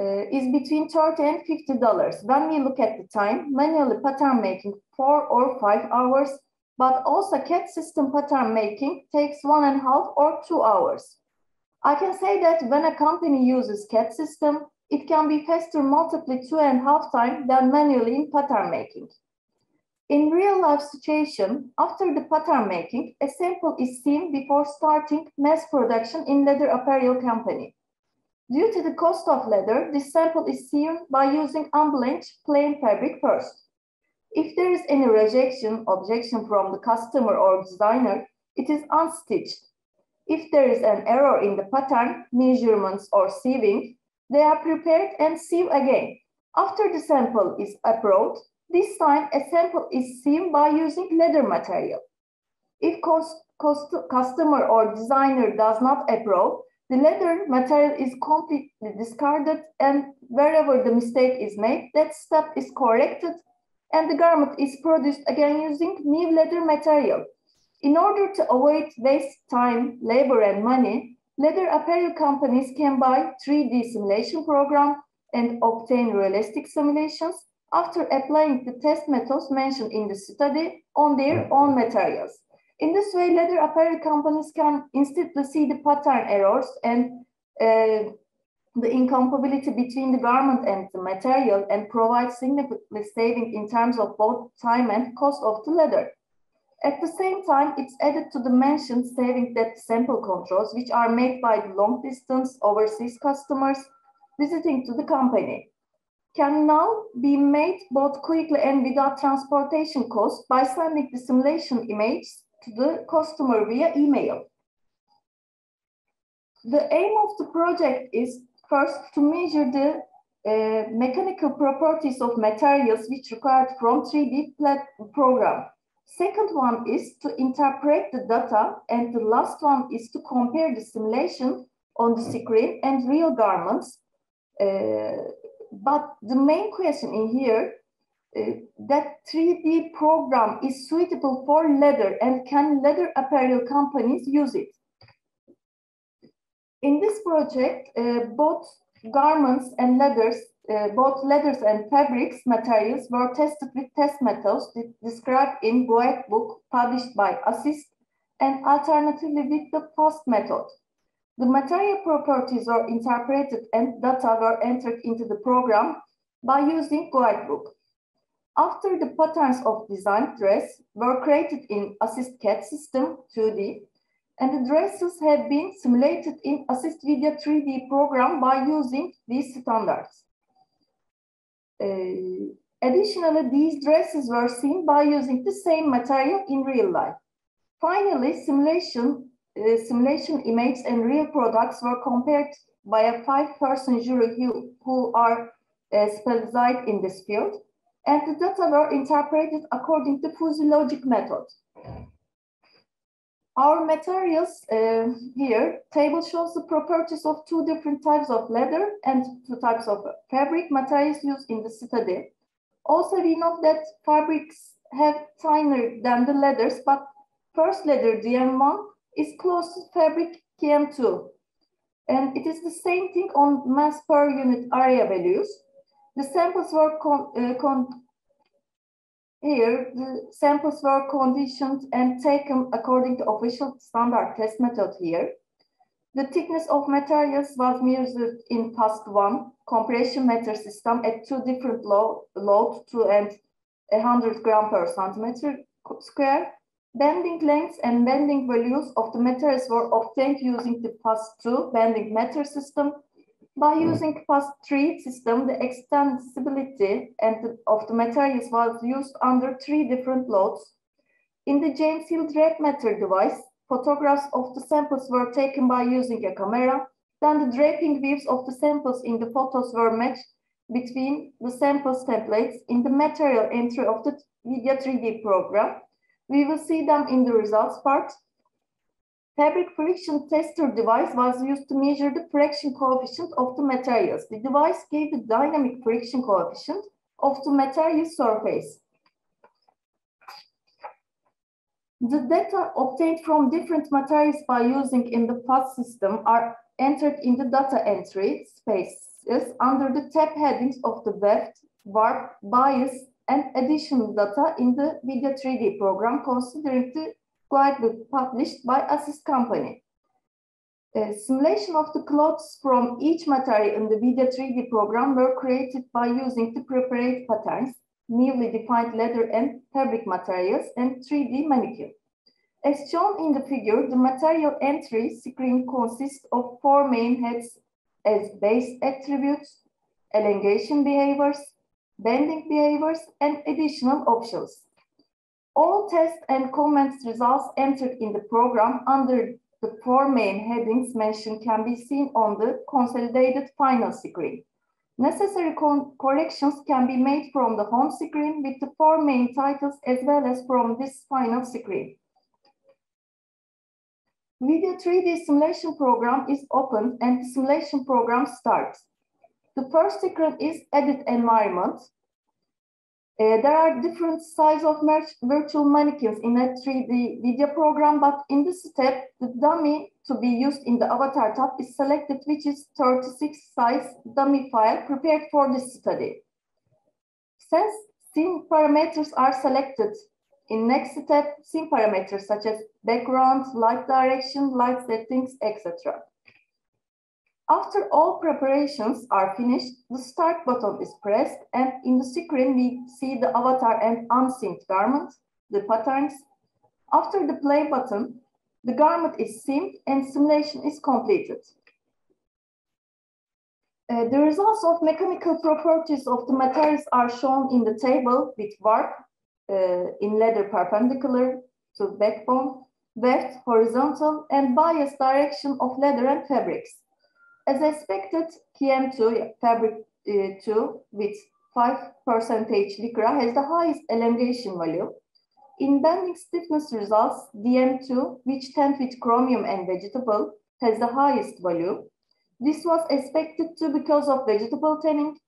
uh, is between 30 and 50 dollars. When we look at the time, manually pattern making four or five hours, but also CAD system pattern making takes one and a half or two hours. I can say that when a company uses CAD system, it can be faster multiply two and a half times than manually in pattern making. In real life situation, after the pattern making, a sample is seen before starting mass production in leather apparel company. Due to the cost of leather, this sample is sewn by using unbleached plain fabric first. If there is any rejection, objection from the customer or designer, it is unstitched. If there is an error in the pattern, measurements or sieving, they are prepared and sieve again. After the sample is approved, this time a sample is seen by using leather material. If cost, cost, customer or designer does not approve, the leather material is completely discarded and wherever the mistake is made, that step is corrected and the garment is produced again using new leather material. In order to avoid waste time, labor, and money, leather apparel companies can buy 3D simulation program and obtain realistic simulations after applying the test methods mentioned in the study on their own materials. In this way, leather apparel companies can instantly see the pattern errors and uh, the incompatibility between the garment and the material and provide significant saving in terms of both time and cost of the leather. At the same time, it's added to the mentioned saving that sample controls, which are made by long distance overseas customers visiting to the company, can now be made both quickly and without transportation costs by sending the simulation image to the customer via email. The aim of the project is first to measure the uh, mechanical properties of materials which required from 3D program. Second one is to interpret the data, and the last one is to compare the simulation on the screen and real garments. Uh, but the main question in here, uh, that 3D program is suitable for leather and can leather apparel companies use it? In this project, uh, both garments and leathers uh, both leathers and fabrics materials were tested with test methods described in guidebook published by Assyst and alternatively with the FAST method. The material properties were interpreted and data were entered into the program by using guidebook. After the patterns of design dress were created in AssystCAD system 2D, and the dresses have been simulated in Assyst Vidya 3D program by using these standards. Uh, additionally, these dresses were seen by using the same material in real life. Finally, simulation, uh, simulation image and real products were compared by a five-person jury who, who are uh, specialized in this field, and the data were interpreted according to fuzzy logic method. Our materials uh, here, table shows the properties of two different types of leather and two types of fabric materials used in the study. Also, we know that fabrics have thinner than the leathers, but first leather DM1 is close to fabric KM2. And it is the same thing on mass per unit area values. The samples were uh, here, the samples were conditioned and taken according to official standard test method here. The thickness of materials was measured in fast one compression meter system at two different load, load two and 100 gram per centimeter square. Bending lengths and bending values of the materials were obtained using the fast two bending meter system by hmm. using FAST3 system, the extensibility and the, of the materials was used under three different loads. In the James Heal drape meter device, photographs of the samples were taken by using a camera. Then the draping views of the samples in the photos were matched between the samples templates in the material entry of the Vidya 3D program. We will see them in the results part. Fabric friction tester device was used to measure the friction coefficient of the materials. The device gave the dynamic friction coefficient of the material surface. The data obtained from different materials by using in the FAST system are entered in the data entry spaces under the tab headings of the weft, warp, bias, and additional data in the Vidya 3D program considering the guidebook published by Assyst Company. A simulation of the clothes from each material in the Vidya 3D program were created by using the prepared patterns, newly defined leather and fabric materials, and 3D mannequin. As shown in the figure, the material entry screen consists of four main heads as base attributes, elongation behaviors, bending behaviors, and additional options. All tests and comments results entered in the program under the four main headings mentioned can be seen on the consolidated final screen. Necessary corrections can be made from the home screen with the four main titles as well as from this final screen. Vidya 3D simulation program is opened and the simulation program starts. The first screen is edit environment. Uh, there are different size of virtual mannequins in a 3D Vidya program, but in this step, the dummy to be used in the avatar tab is selected, which is 36 size dummy file prepared for this study. Since scene parameters are selected, in next step, scene parameters such as background, light direction, light settings, etc. After all preparations are finished, the start button is pressed and in the screen we see the avatar and unsynced garment, the patterns. After the play button, the garment is synced and simulation is completed. Uh, the results of mechanical properties of the materials are shown in the table with warp uh, in leather perpendicular to backbone, weft, horizontal, and bias direction of leather and fabrics. As expected, KM2 fabric uh, 2 with 5 percentage lycra has the highest elongation value. In bending stiffness results, DM2, which tend with chromium and vegetable, has the highest value. This was expected to because of vegetable tanning.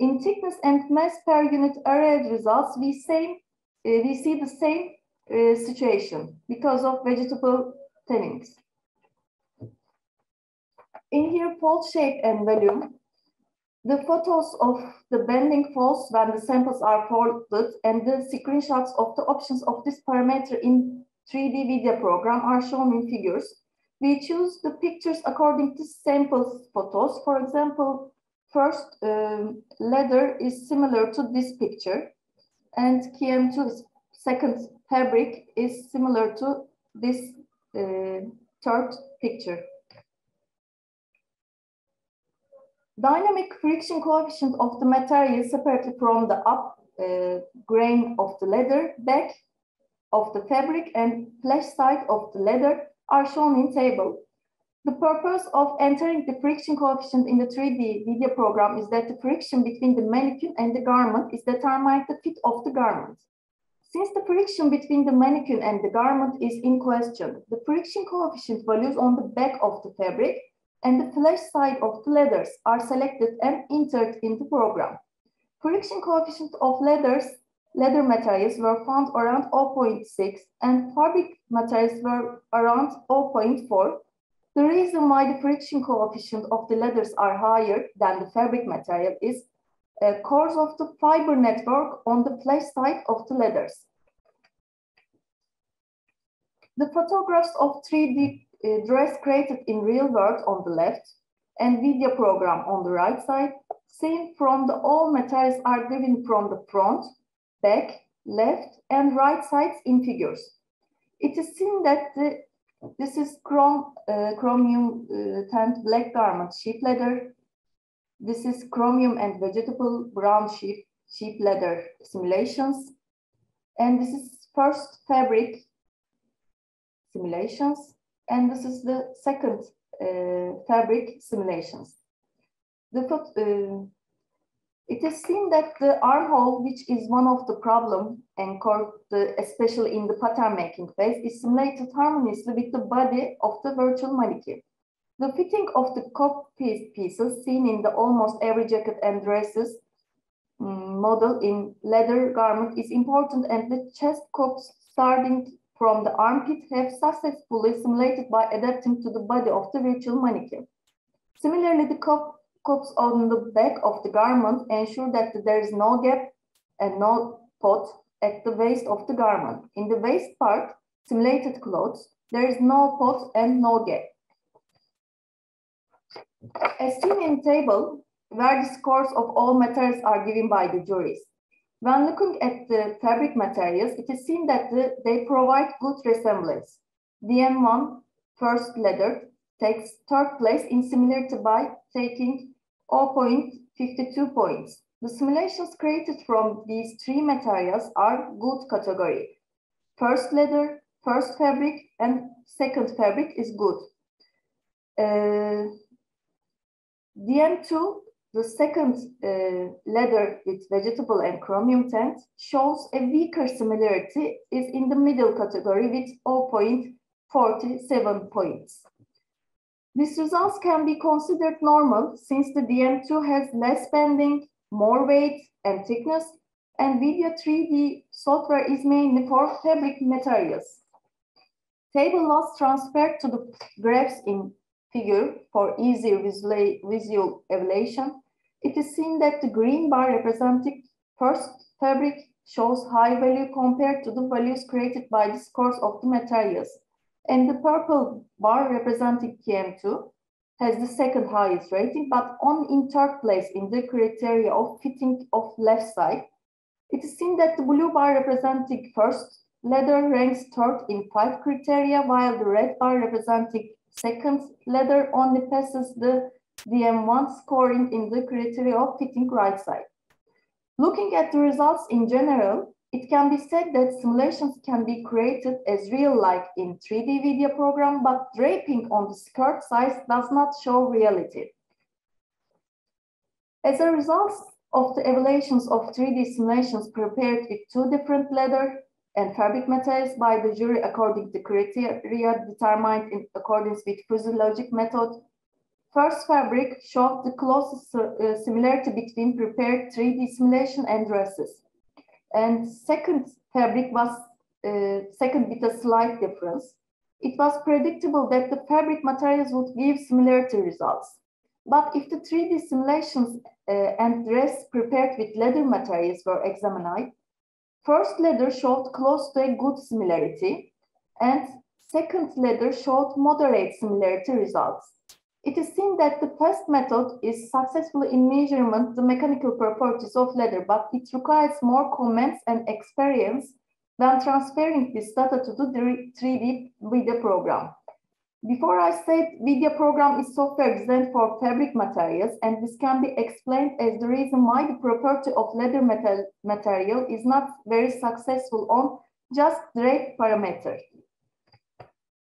In thickness and mass per unit area results, we, same, uh, we see the same uh, situation because of vegetable tannings. In here, fold shape and volume. The photos of the bending folds when the samples are folded and the screenshots of the options of this parameter in 3D Vidya program are shown in figures. We choose the pictures according to samples photos. For example, first um, leather is similar to this picture and KM2 second fabric is similar to this uh, third picture. Dynamic friction coefficient of the material separately from the up uh, grain of the leather, back of the fabric and flesh side of the leather are shown in table. The purpose of entering the friction coefficient in the 3D Vidya program is that the friction between the mannequin and the garment is determined the fit of the garment. Since the friction between the mannequin and the garment is in question, the friction coefficient values on the back of the fabric and the flesh side of the letters are selected and entered in the program. Friction coefficient of letters, leather materials were found around 0.6 and fabric materials were around 0.4. The reason why the friction coefficient of the leathers are higher than the fabric material is uh, a cause of the fiber network on the flesh side of the leathers. The photographs of 3D dress created in real world on the left and Vidya program on the right side, seen from the all materials are given from the front, back, left, and right sides in figures. It is seen that the, this is chrome, uh, chromium uh, tanned black garment sheep leather. This is chromium and vegetable brown sheep, sheep leather simulations. And this is first fabric simulations and this is the second uh, fabric simulations. The, uh, it is seen that the armhole, which is one of the problem the, especially in the pattern making phase, is simulated harmoniously with the body of the virtual mannequin. The fitting of the piece pieces seen in the almost every jacket and dresses um, model in leather garment is important and the chest cups starting from the armpit have successfully simulated by adapting to the body of the virtual mannequin. Similarly, the cups on the back of the garment ensure that there is no gap and no pot at the waist of the garment. In the waist part, simulated clothes, there is no pot and no gap. As seen in table, where the scores of all matters are given by the juries. When looking at the fabric materials, it is seen that the, they provide good resemblance. DM1 first leather takes third place in similarity by taking 0.52 points. The simulations created from these three materials are good category. First leather, first fabric, and second fabric is good. Uh, DM2 the second uh, leather with vegetable and chromium tint shows a weaker similarity is in the middle category with 0.47 points. These results can be considered normal since the DM2 has less bending, more weight and thickness, and Vidya 3D software is mainly for fabric materials. Table was transferred to the graphs in figure for easier visual evaluation. It is seen that the green bar representing first fabric shows high value compared to the values created by the scores of the materials. And the purple bar representing PM2 has the second highest rating, but on in third place in the criteria of fitting of left side. It is seen that the blue bar representing first ladder ranks third in five criteria, while the red bar representing second ladder only passes the DM1 scoring in the criteria of fitting right side. Looking at the results in general, it can be said that simulations can be created as real like in 3D Vidya program, but draping on the skirt size does not show reality. As a result of the evaluations of 3D simulations prepared with two different leather and fabric materials by the jury according to criteria determined in accordance with physiologic method. First fabric showed the closest uh, similarity between prepared 3D simulation and dresses. And second fabric was uh, second with a slight difference. It was predictable that the fabric materials would give similarity results. But if the 3D simulations uh, and dress prepared with leather materials were examined, First leather showed close to a good similarity, and second leather showed moderate similarity results. It is seen that the first method is successful in measurement the mechanical properties of leather, but it requires more comments and experience than transferring this data to the 3D Vidya program. Before I said Vidya program is software designed for fabric materials, and this can be explained as the reason why the property of leather metal material is not very successful on just drape parameter.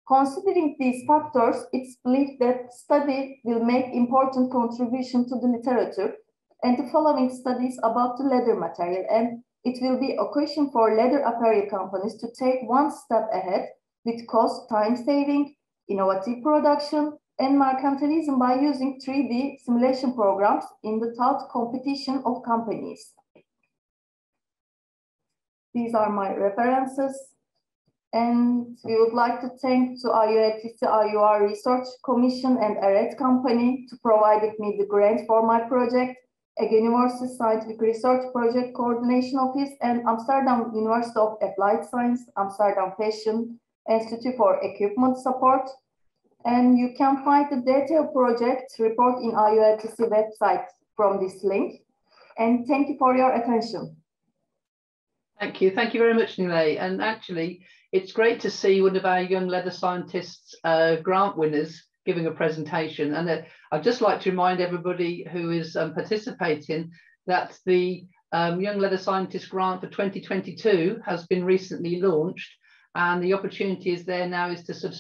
Considering these factors, it's believed that study will make important contribution to the literature and the following studies about the leather material, and it will be a question for leather apparel companies to take one step ahead with cost, time saving, innovative production, and mercantilism by using 3D simulation programs in the thought competition of companies. These are my references. And we would like to thank to IULTC, IUR Research Commission and ARET Company to provide me the grant for my project, Ege University Scientific Research Project Coordination Office, and Amsterdam University of Applied Science, Amsterdam Fashion Institute for Equipment Support. And you can find the detailed project report in IULTC website from this link. And thank you for your attention. Thank you. Thank you very much, Nile. And actually, it's great to see one of our young leather scientists uh, grant winners giving a presentation. And uh, I'd just like to remind everybody who is um, participating that the um, Young Leather Scientist Grant for 2022 has been recently launched and the opportunity is there now is to sub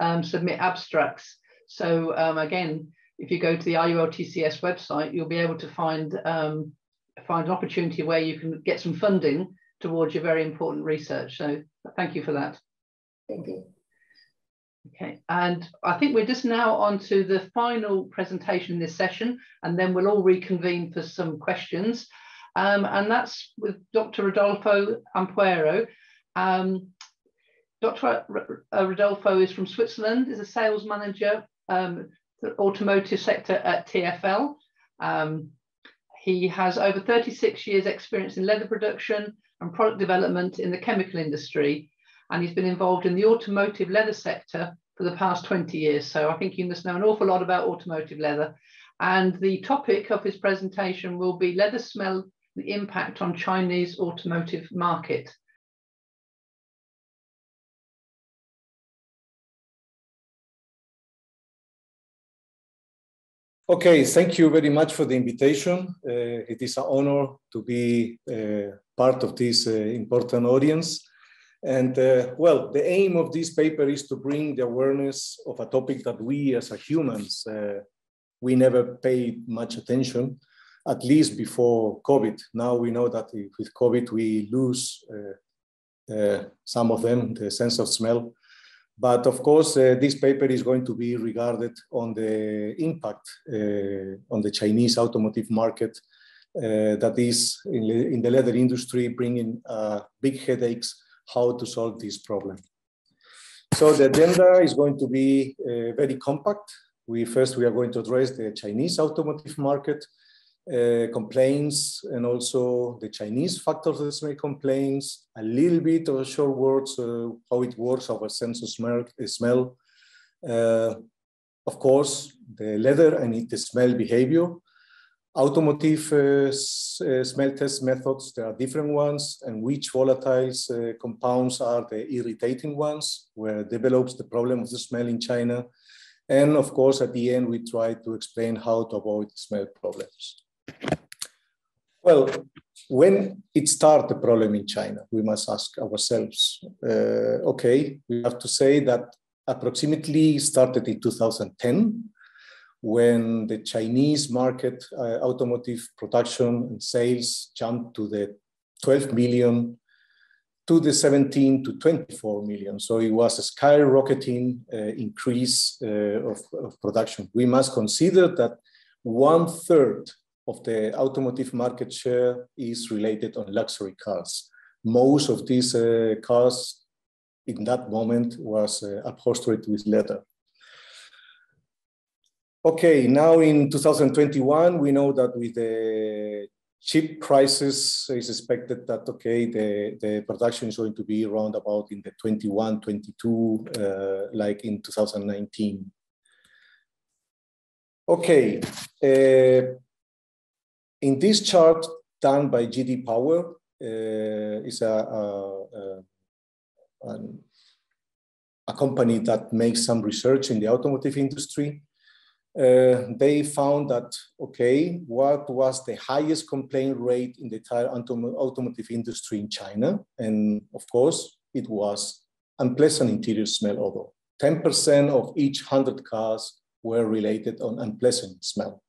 um, submit abstracts. So um, again, if you go to the IULTCS website, you'll be able to find um, find an opportunity where you can get some funding towards your very important research. So thank you for that. Thank you. Okay, and I think we're just now on to the final presentation in this session, and then we'll all reconvene for some questions. Um, and that's with Dr. Rodolfo Ampuero. Um, Dr. Rodolfo is from Switzerland, is a sales manager, um, the automotive sector at TFL. Um, he has over 36 years experience in leather production and product development in the chemical industry. And he's been involved in the automotive leather sector for the past 20 years. So I think you must know an awful lot about automotive leather. And the topic of his presentation will be leather smell, the impact on Chinese automotive market. Okay, thank you very much for the invitation. Uh, it is an honor to be uh, part of this uh, important audience. And uh, well, the aim of this paper is to bring the awareness of a topic that we as humans, uh, we never paid much attention, at least before COVID. Now we know that with COVID, we lose some of them, the sense of smell. But of course, uh, this paper is going to be regarded on the impact uh, on the Chinese automotive market that is in, in, the leather industry bringing uh, big headaches how to solve this problem. So the agenda is going to be uh, very compact. We first we are going to address the Chinese automotive market uh, complaints and also the Chinese factors that may complaints, a little bit of short words, uh, how it works, our sense of smell, smell. Uh, of course, the leather and its smell behavior, automotive uh, uh, smell test methods, there are different ones, and which volatiles uh, compounds are the irritating ones, where develops the problem of the smell in China. And of course, at the end, we try to explain how to avoid smell problems. Well, when it started the problem in China, we must ask ourselves, uh, okay, we have to say that approximately started in 2010, when the Chinese market uh, automotive production and sales jumped to the 12 million to the 17 to 24 million. So it was a skyrocketing uh, increase uh, of, of, production. We must consider that one third of the automotive market share is related on luxury cars. Most of these uh, cars in that moment was uh, upholstered with leather. Okay, now in 2021, we know that with the chip prices, it's expected that, okay, the, the production is going to be around about in the 21, 22, uh, like in 2019. Okay, uh, in this chart done by J.D. Power, uh, is a, a, a, a company that makes some research in the automotive industry uh, they found that, okay, what was the highest complaint rate in the entire automotive industry in China? And of course, it was unpleasant interior smell odor. 10% of each 100 cars were related on unpleasant smell.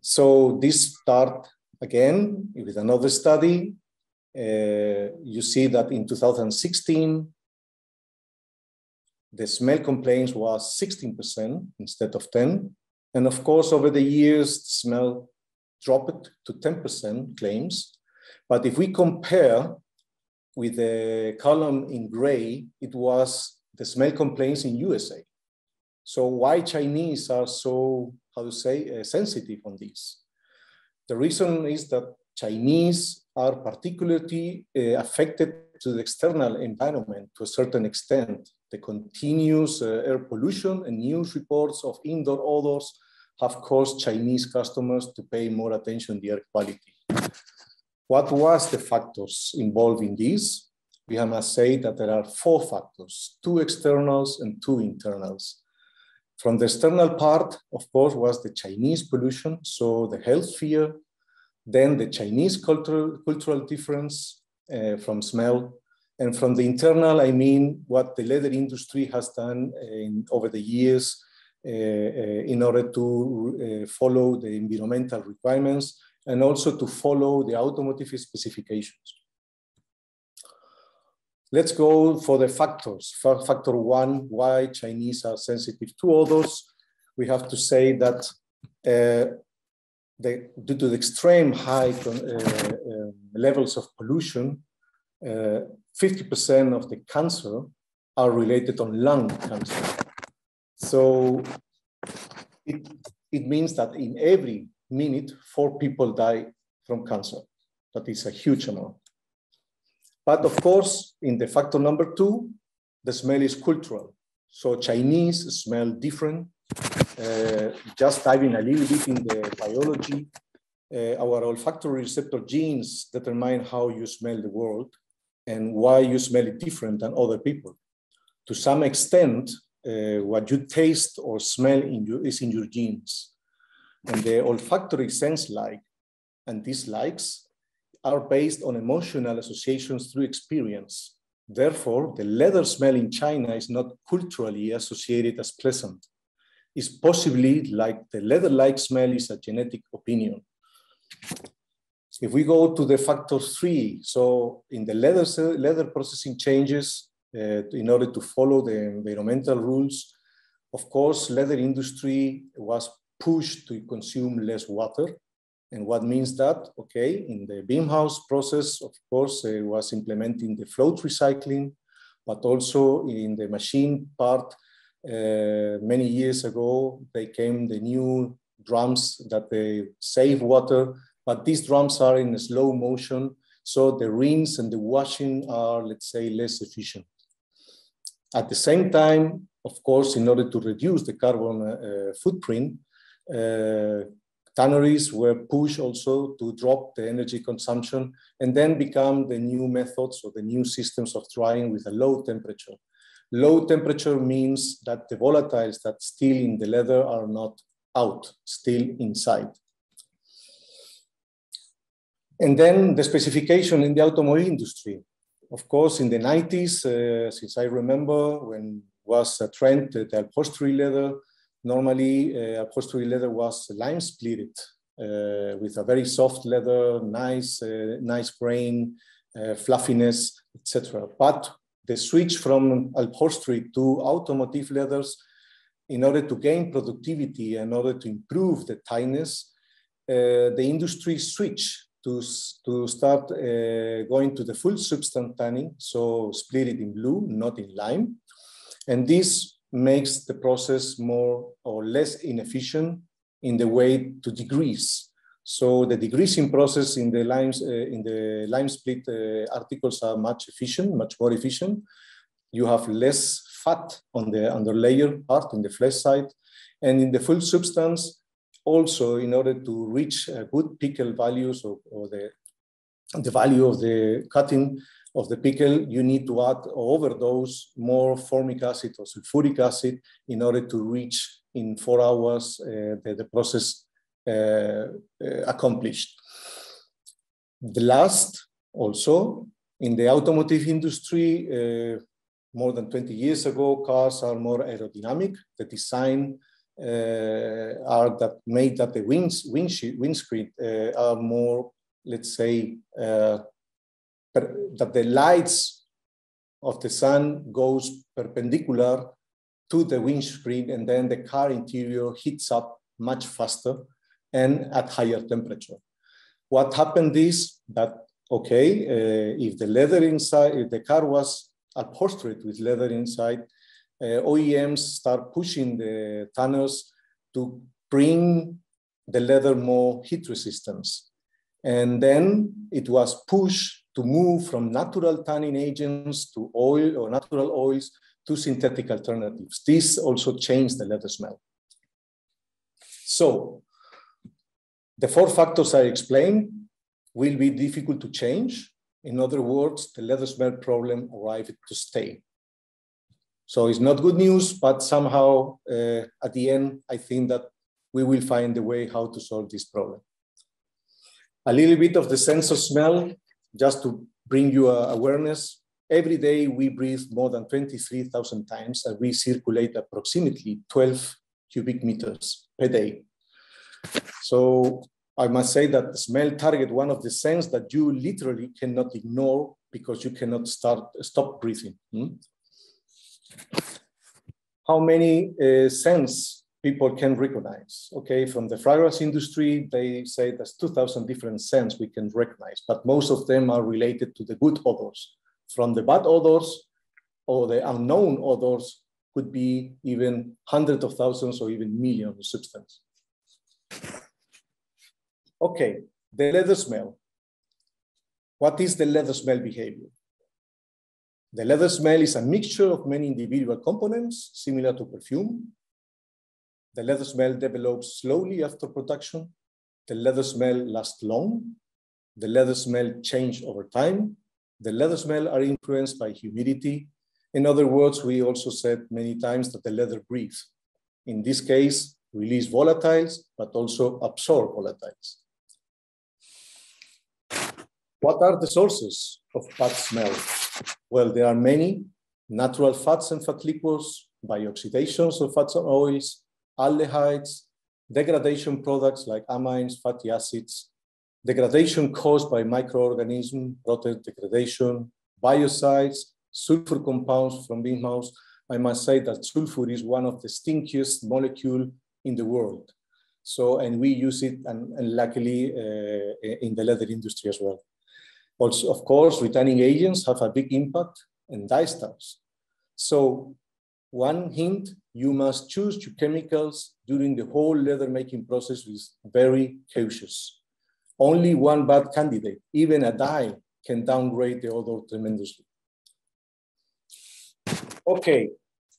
So this start again with another study. Uh, you see that in 2016, the smell complaints was 16% instead of 10. And of course, over the years, smell dropped to 10% claims. But if we compare with the column in gray, it was the smell complaints in USA. So why Chinese are so, how to say, uh, sensitive on this? The reason is that Chinese are particularly uh, affected to the external environment to a certain extent the continuous uh, air pollution and news reports of indoor odors have caused Chinese customers to pay more attention to air quality. What was the factors involved in this? We must say that there are four factors, two externals and two internals. From the external part, of course, was the Chinese pollution, so the health fear, then the Chinese cultural, cultural difference uh, from smell, and from the internal, I mean what the leather industry has done in, over the years uh, uh, in order to uh, follow the environmental requirements and also to follow the automotive specifications. Let's go for the factors. For factor one, why Chinese are sensitive to odors. We have to say that uh, due to the extreme high uh, uh, levels of pollution, 50% of the cancer are related on lung cancer. So it, it means that in every minute, four people die from cancer. That is a huge amount. But of course, in the factor number two, the smell is cultural. So Chinese smell different. Uh, just diving a little bit in the biology, uh, our olfactory receptor genes determine how you smell the world and why you smell it different than other people. To some extent, uh, what you taste or smell in you is in your genes. And the olfactory sense like and dislikes are based on emotional associations through experience. Therefore, the leather smell in China is not culturally associated as pleasant. It's possibly like the leather-like smell is a genetic opinion. If we go to the factor three, so in the leather, leather processing changes, uh, in order to follow the environmental rules, of course, leather industry was pushed to consume less water. And what means that? Okay, in the beam house process, of course, uh, was implementing the float recycling, but also in the machine part, uh, many years ago, they came the new drums that they save water, but these drums are in slow motion. So the rinse and the washing are, let's say, less efficient. At the same time, of course, in order to reduce the carbon uh, footprint, uh, tanneries were pushed also to drop the energy consumption and then become the new methods or the new systems of drying with a low temperature. Low temperature means that the volatiles that still in the leather are not out, still inside. And then the specification in the automobile industry. Of course, in the 90s, uh, since I remember when was a trend, the upholstery leather, normally uh, upholstery leather was lime splitted uh, with a very soft leather, nice, uh, nice grain, uh, fluffiness, etc. But the switch from upholstery to automotive leathers, in order to gain productivity, in order to improve the tightness, uh, the industry switch to, to start uh, going to the full substance tanning, so split it in blue, not in lime. And this makes the process more or less inefficient in the way to degrease. So the degreasing process in the limes uh, in the lime split uh, articles are much efficient, much more efficient. You have less fat on the underlayer part, in the flesh side, and in the full substance. Also, in order to reach uh, good pickle values or, or the the value of the cutting, of the pickle, you need to add overdose more formic acid or sulfuric acid in order to reach in four hours uh, the, the, process uh, uh, accomplished. The last, also, in the automotive industry, uh, more than 20 years ago, cars are more aerodynamic. The design uh, are that made that the winds, windscreen uh, are more, let's say, that the lights of the sun goes perpendicular to the windscreen and then the car interior heats up much faster and at higher temperature. What happened is that, okay, uh, if the leather inside, if the car was upholstered with leather inside, uh, OEMs start pushing the tanners to bring the leather more heat resistance. And then it was pushed to move from natural tanning agents to oil or natural oils to synthetic alternatives. This also changed the leather smell. So the four factors I explained will be difficult to change. In other words, the leather smell problem arrived to stay. So it's not good news, but somehow uh, at the end, I think that we will find a way how to solve this problem. A little bit of the sense of smell just to bring you awareness, every day we breathe more than 23,000 times and we circulate approximately 12 cubic meters per day. So I must say that smell target one of the sense that you literally cannot ignore because you cannot start stop breathing. Hmm? How many uh, sense people can recognize. Okay, from the fragrance industry, they say there's 2,000 different scents we can recognize, but most of them are related to the good odors. From the bad odors or the unknown odors could be even hundreds of thousands or even millions of substances. Okay, the leather smell. What is the leather smell behavior? The leather smell is a mixture of many individual components, similar to perfume, the leather smell develops slowly after production. The leather smell lasts long. The leather smell change over time. The leather smell are influenced by humidity. In other words, we also said many times that the leather breathes. In this case, release volatiles, but also absorb volatiles. What are the sources of bad smell? Well, there are many natural fats and fat liquors, bioxidations of fats and oils, aldehydes, degradation products like amines, fatty acids, degradation caused by microorganisms, protein degradation, biocides, sulfur compounds from beam house. I must say that sulfur is one of the stinkiest molecule in the world. So, and we use it and, and luckily uh, in the leather industry as well. Also, of course, retanning agents have a big impact in and dyestuffs. So one hint, you must choose your chemicals during the whole leather making process with very cautious. Only one bad candidate, even a dye, can downgrade the odor tremendously. Okay,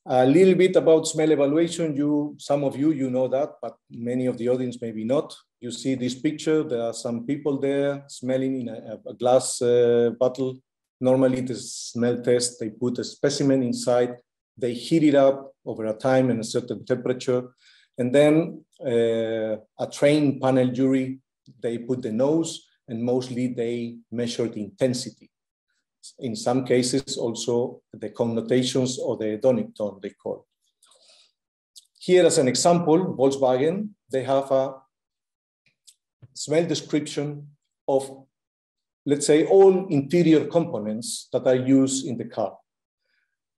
a little bit about smell evaluation. You, some of you, you know that, but many of the audience maybe not. You see this picture, there are some people there smelling in a, a glass uh, bottle. Normally the smell test, they put a specimen inside, they heat it up over a time and a certain temperature. And then uh, a trained panel jury, they put the nose and mostly they measure the intensity in some cases also the connotations or the hedonic tone they call. Here as an example, Volkswagen, they have a smell description of, let's say, all interior components that are used in the car.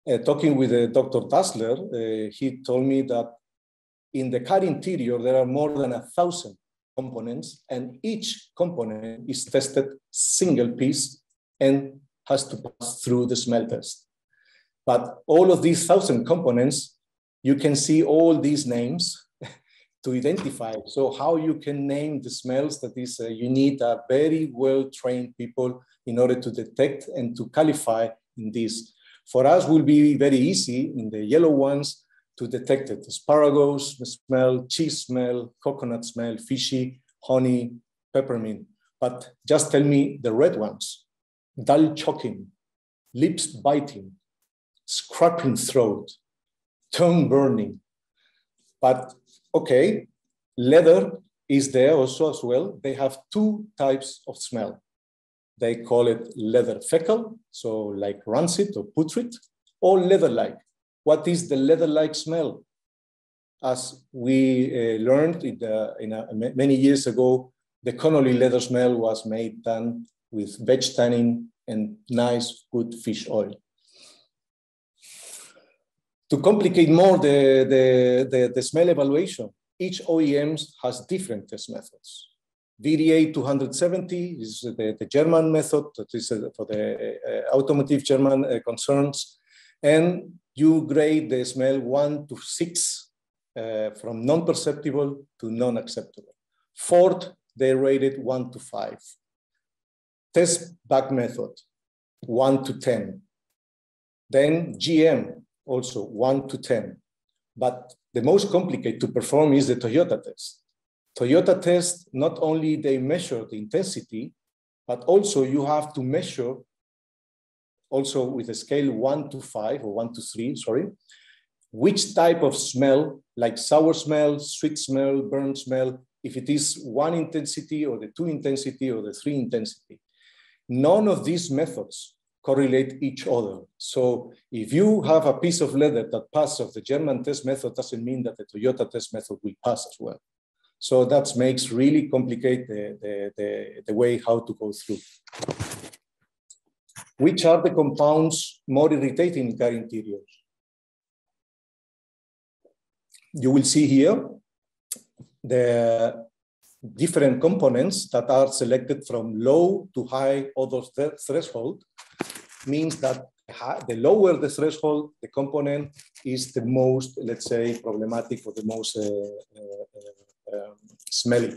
Uh, talking with uh, Dr. Dassler, uh, he told me that in the car interior, there are more than a thousand components and each component is tested single piece and has to pass through the smell test. But all of these thousand components, you can see all these names to identify. So how you can name the smells that is, uh, you need a very well-trained people in order to detect and to qualify in this. For us will be very easy in the yellow ones to detect it. Asparagus smell, cheese smell, coconut smell, fishy, honey, peppermint. But just tell me the red ones dull choking, lips biting, scraping throat, tongue burning. But okay, leather is there also as well. They have two types of smell. They call it leather fecal, so like rancid or putrid, or leather-like. What is the leather-like smell? As we uh, learned in, in a, many years ago, the Connolly leather smell was made then with veg tannin and nice, good fish oil. To complicate more the, the, the, the smell evaluation, each OEM has different test methods. VDA 270 is the, the German method that is uh, for the uh, automotive German uh, concerns. And you grade the smell one to six uh, from non-perceptible to non-acceptable. Ford, they rated one to five test back method, one to 10. Then GM, also one to 10. But the most complicated to perform is the Toyota test. Toyota test, not only they measure the intensity, but also you have to measure also with a scale one to five or one to three, sorry, which type of smell, like sour smell, sweet smell, burn smell, if it is one intensity or the two intensity or the three intensity. None of these methods correlate each other. So if you have a piece of leather that passes the German test method, doesn't mean that the Toyota test method will pass as well. So that makes really complicate the, the, the, the way how to go through. Which are the compounds more irritating in car interiors? You will see here the different components that are selected from low to high odor th threshold means that the lower the threshold, the component is the most, let's say, problematic or the most uh, uh, um, smelly.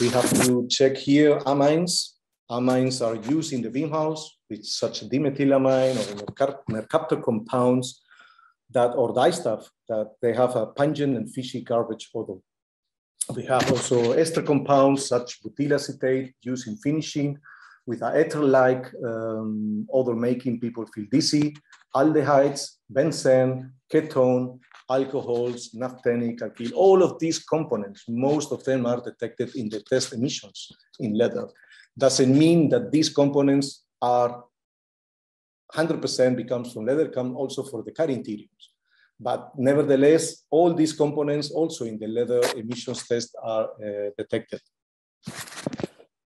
We have to check here amines. Amines are used in the Beam house with such dimethylamine or mercaptan compounds that or dye stuff that they have a pungent and fishy garbage odor. We have also ester compounds such butyl acetate used in finishing with ether-like um, odor making people feel dizzy, aldehydes, benzene, ketone, alcohols, naphthenic, alkyl, all of these components, most of them are detected in the test emissions in leather. Doesn't mean that these components are 100% becomes from leather, come also for the car interiors. But nevertheless, all these components also in the leather emissions test are uh, detected.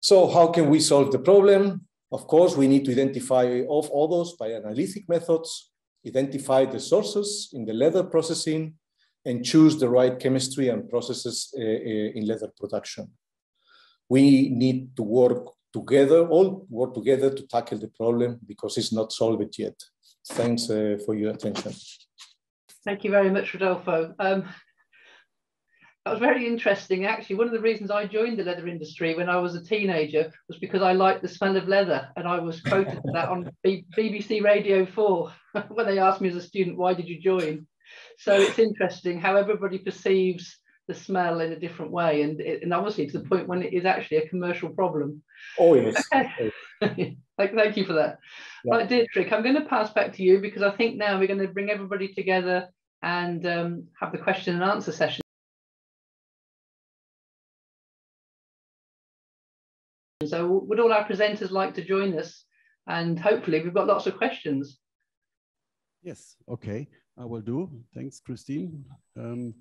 So how can we solve the problem? Of course, we need to identify off odors by analytic methods, identify the sources in the leather processing, and choose the right chemistry and processes uh, uh, in leather production. We need to work together, all work together to tackle the problem because it's not solved yet. Thanks uh, for your attention. Thank you very much, Rodolfo. Um, that was very interesting. Actually, one of the reasons I joined the leather industry when I was a teenager was because I liked the smell of leather. And I was quoted for that on [LAUGHS] BBC Radio 4 [LAUGHS] when they asked me as a student, why did you join? So it's interesting how everybody perceives the smell in a different way. And, it, and obviously to the point when it is actually a commercial problem. Oh, yes. [LAUGHS] like, thank you for that. Yeah. Right, Dietrich, I'm going to pass back to you because I think now we're going to bring everybody together and um, have the question and answer session. So would all our presenters like to join us? And hopefully we've got lots of questions. Yes, okay, I will do. Thanks, Christine. Um,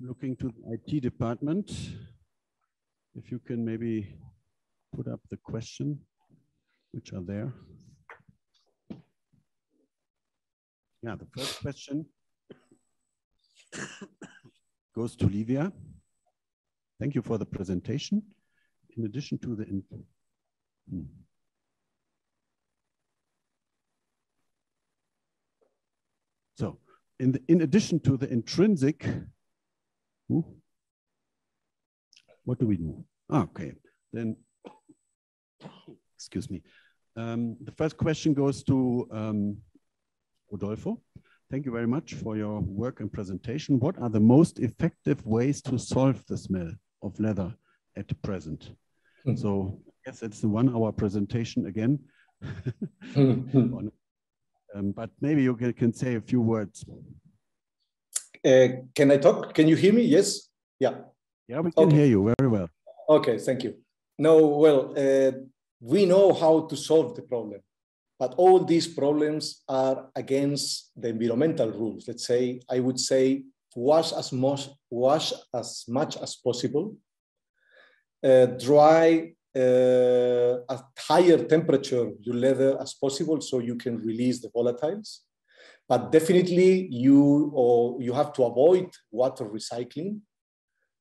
looking to the IT department, if you can maybe put up the question, which are there. Yeah, the first question [COUGHS] goes to Livia. Thank you for the presentation in addition to the, in, hmm. so in, the, in addition to the intrinsic, ooh, what do we do? Ah, okay, then, excuse me. Um, the first question goes to um, Rodolfo. Thank you very much for your work and presentation. What are the most effective ways to solve the smell of leather at present? Mm. So yes, it's the one hour presentation again. [LAUGHS] um, but maybe you can, can, say a few words. Uh, can I talk? Can you hear me? Yes? Yeah. Yeah, we can okay. hear you very well. Okay, thank you. No, well, uh, we know how to solve the problem, but all these problems are against the environmental rules. Let's say, I would say, wash as much, wash as much as possible, dry uh, at higher temperature your leather as possible so you can release the volatiles. But definitely you or you have to avoid water recycling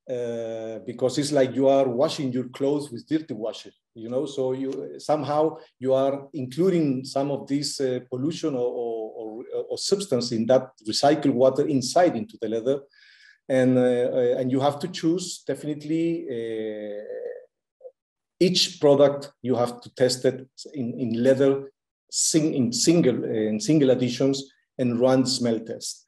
uh, because it's like you are washing your clothes with dirty washer, you know. So you somehow you are including some of this uh, pollution or, or, or, or, substance in that recycled water inside into the leather, and uh, uh, and you have to choose definitely uh, each product you have to test it in, in leather sing, in single in single additions and run smell test.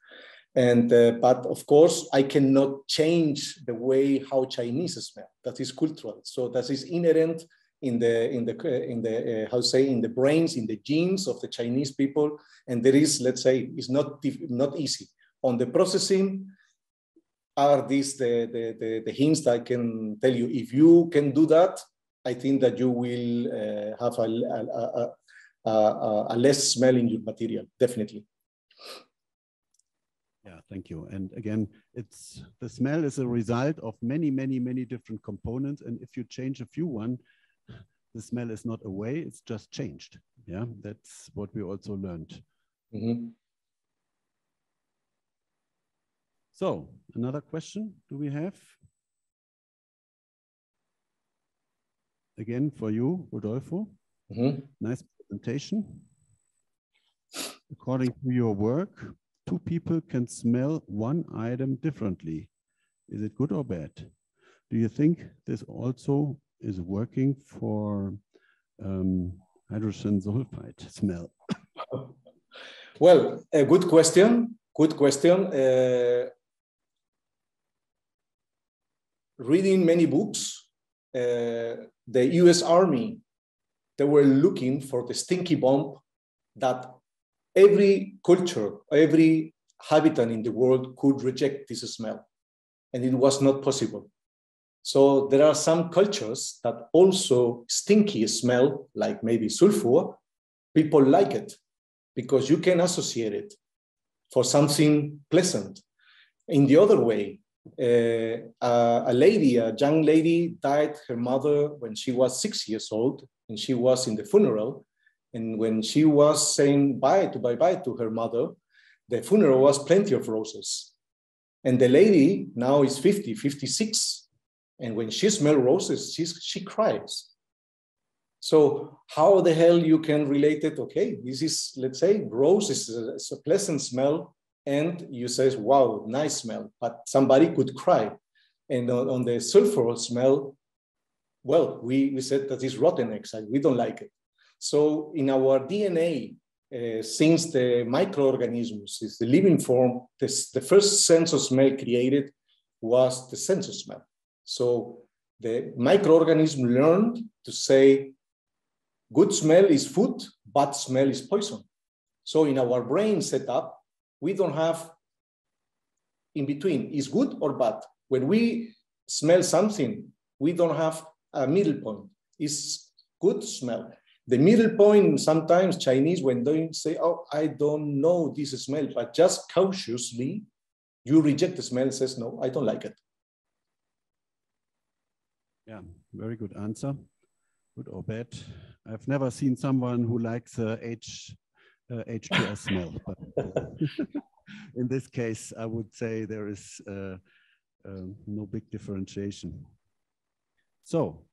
And uh, but of course i cannot change the way how chinese smell. That is cultural. So that is inherent in the in the in the uh, how say in the brains in the genes of the chinese people. And there is let's say it's not not easy. On the processing are these the, the, the, the, hints that I can tell you. If you can do that, I think that you will uh, have a, a, a, a, less smell in your material, definitely. Yeah, thank you. And again, it's the smell is a result of many, many, many different components. And if you change a few one, the smell is not away, it's just changed. Yeah, that's what we also learned. Mm -hmm. So another question do we have? Again for you, Rodolfo. Mm -hmm. Nice presentation. According to your work, two people can smell one item differently. Is it good or bad? Do you think this also is working for um, hydrogen sulfide smell? [COUGHS] well, a good question. Good question. Uh, reading many books, uh, the US Army, they were looking for the stinky bomb that every culture, every habitant in the world could reject this smell. And it was not possible. So there are some cultures that also stinky smell, like maybe sulfur, people like it because you can associate it for something pleasant. In the other way, uh, a, lady, a young lady, died her mother when she was six years old, and she was in the funeral. And when she was saying bye to bye bye to her mother, the funeral was plenty of roses. And the lady now is 50, 56. And when she smells roses, she's, she cries. So how the hell you can relate it? Okay, this is, let's say, rose is a, a pleasant smell. And you say, wow, nice smell. But somebody could cry. And on, on the sulfur smell, well, we, we said that is rotten eggs. We don't like it. So in our DNA, uh, since the microorganisms is the living form, this, the first sense of smell created was the sense of smell. So the microorganism learned to say, good smell is food, bad smell is poison. So in our brain setup, we don't have in between, is good or bad. When we smell something, we don't have a middle point. It's good smell. The middle point, sometimes Chinese, when they say, oh, I don't know this smell, but just cautiously, you reject the smell, says, no, I don't like it. Yeah, very good answer. Good or bad. I've never seen someone who likes uh, H, uh, H2S smell, but uh, [LAUGHS] in this case, I would say there is uh, um, no big differentiation. So,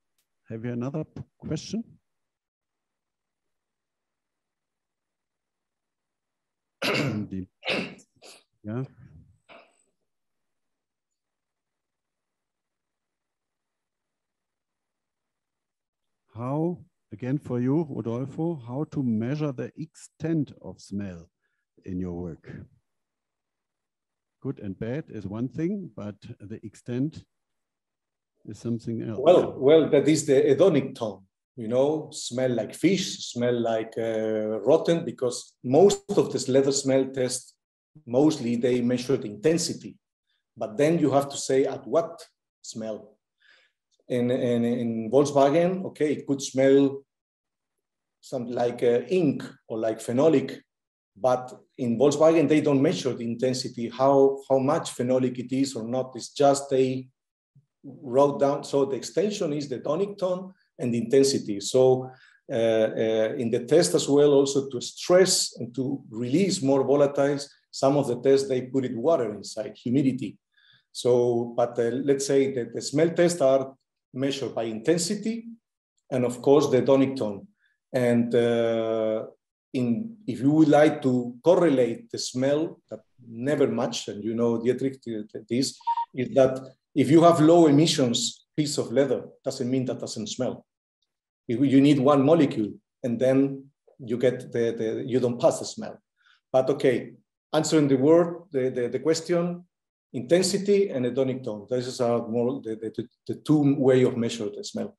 have you another question? [COUGHS] yeah. How, again for you, Rodolfo, how to measure the extent of smell in your work? Good and bad is one thing, but the extent is something else. Well, well, that is the hedonic tone you know, smell like fish, smell like uh, rotten, because most of this leather smell test, mostly they measure the intensity. But then you have to say at what smell. In, in, in Volkswagen, okay, it could smell something like uh, ink or like phenolic, but in Volkswagen, they don't measure the intensity, how, how much phenolic it is or not. It's just they wrote down. So the extension is the hedonic tone, and intensity. So uh, uh, in the test as well, also to stress and to release more volatiles, some of the tests, they put it water inside, humidity. So, but uh, let's say that the smell tests are measured by intensity and of course the hedonic tone. And uh, in, if you would like to correlate the smell, that never much, and you know, Dietrich, this, is that if you have low emissions piece of leather doesn't mean that doesn't smell. You need one molecule and then you get the, the you don't pass the smell. But okay, answering the word, the, the, the question, intensity and hedonic tone. These are more the, the, the two way of measuring the smell.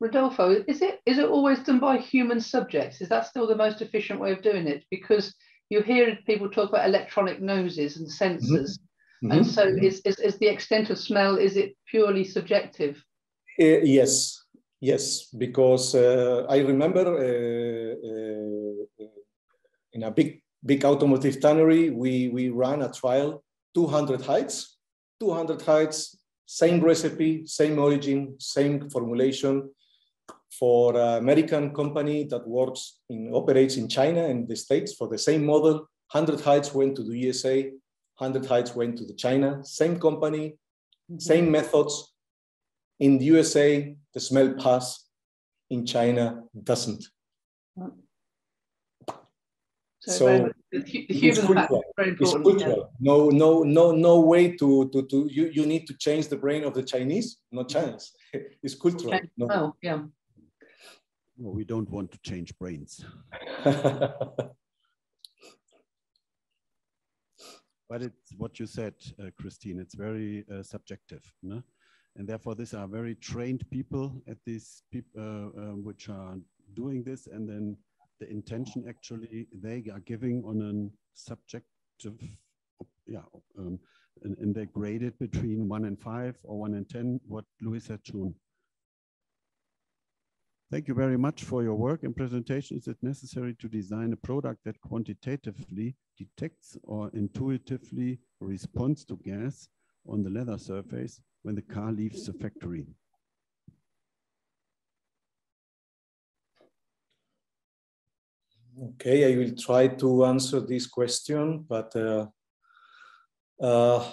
Rodolfo, is it is it always done by human subjects? Is that still the most efficient way of doing it? Because you hear people talk about electronic noses and sensors. Mm -hmm. And so is, is, is, the extent of smell, is it purely subjective? Uh, yes, yes, because uh, I remember uh, uh, in a big, big automotive tannery, we, we ran a trial, 200 heights, 200 heights, same recipe, same origin, same formulation for an American company that works in operates in China and the States for the same model. 100 heights went to the USA, 100 Heights went to the China, same company, mm-hmm. same methods. In the USA, the smell pass. In China, doesn't. So, so the, the human cultural. It's cultural. Yeah. No, no, no, no way to, to, to you, you need to change the brain of the Chinese, not mm-hmm. Chinese. [LAUGHS] it's cultural. Okay. No. Oh, yeah. Well, we don't want to change brains. [LAUGHS] But it's what you said, uh, Christine, it's very uh, subjective. No? And therefore, these are very trained people at these people uh, uh, which are doing this. And then the intention actually they are giving on a subjective, yeah, um, and, and, they grade it between one and five or one and 10, what Louis had shown. Thank you very much for your work and presentation. Is it necessary to design a product that quantitatively detects or intuitively responds to gas on the leather surface when the car leaves the factory? Okay, I will try to answer this question, but uh, uh,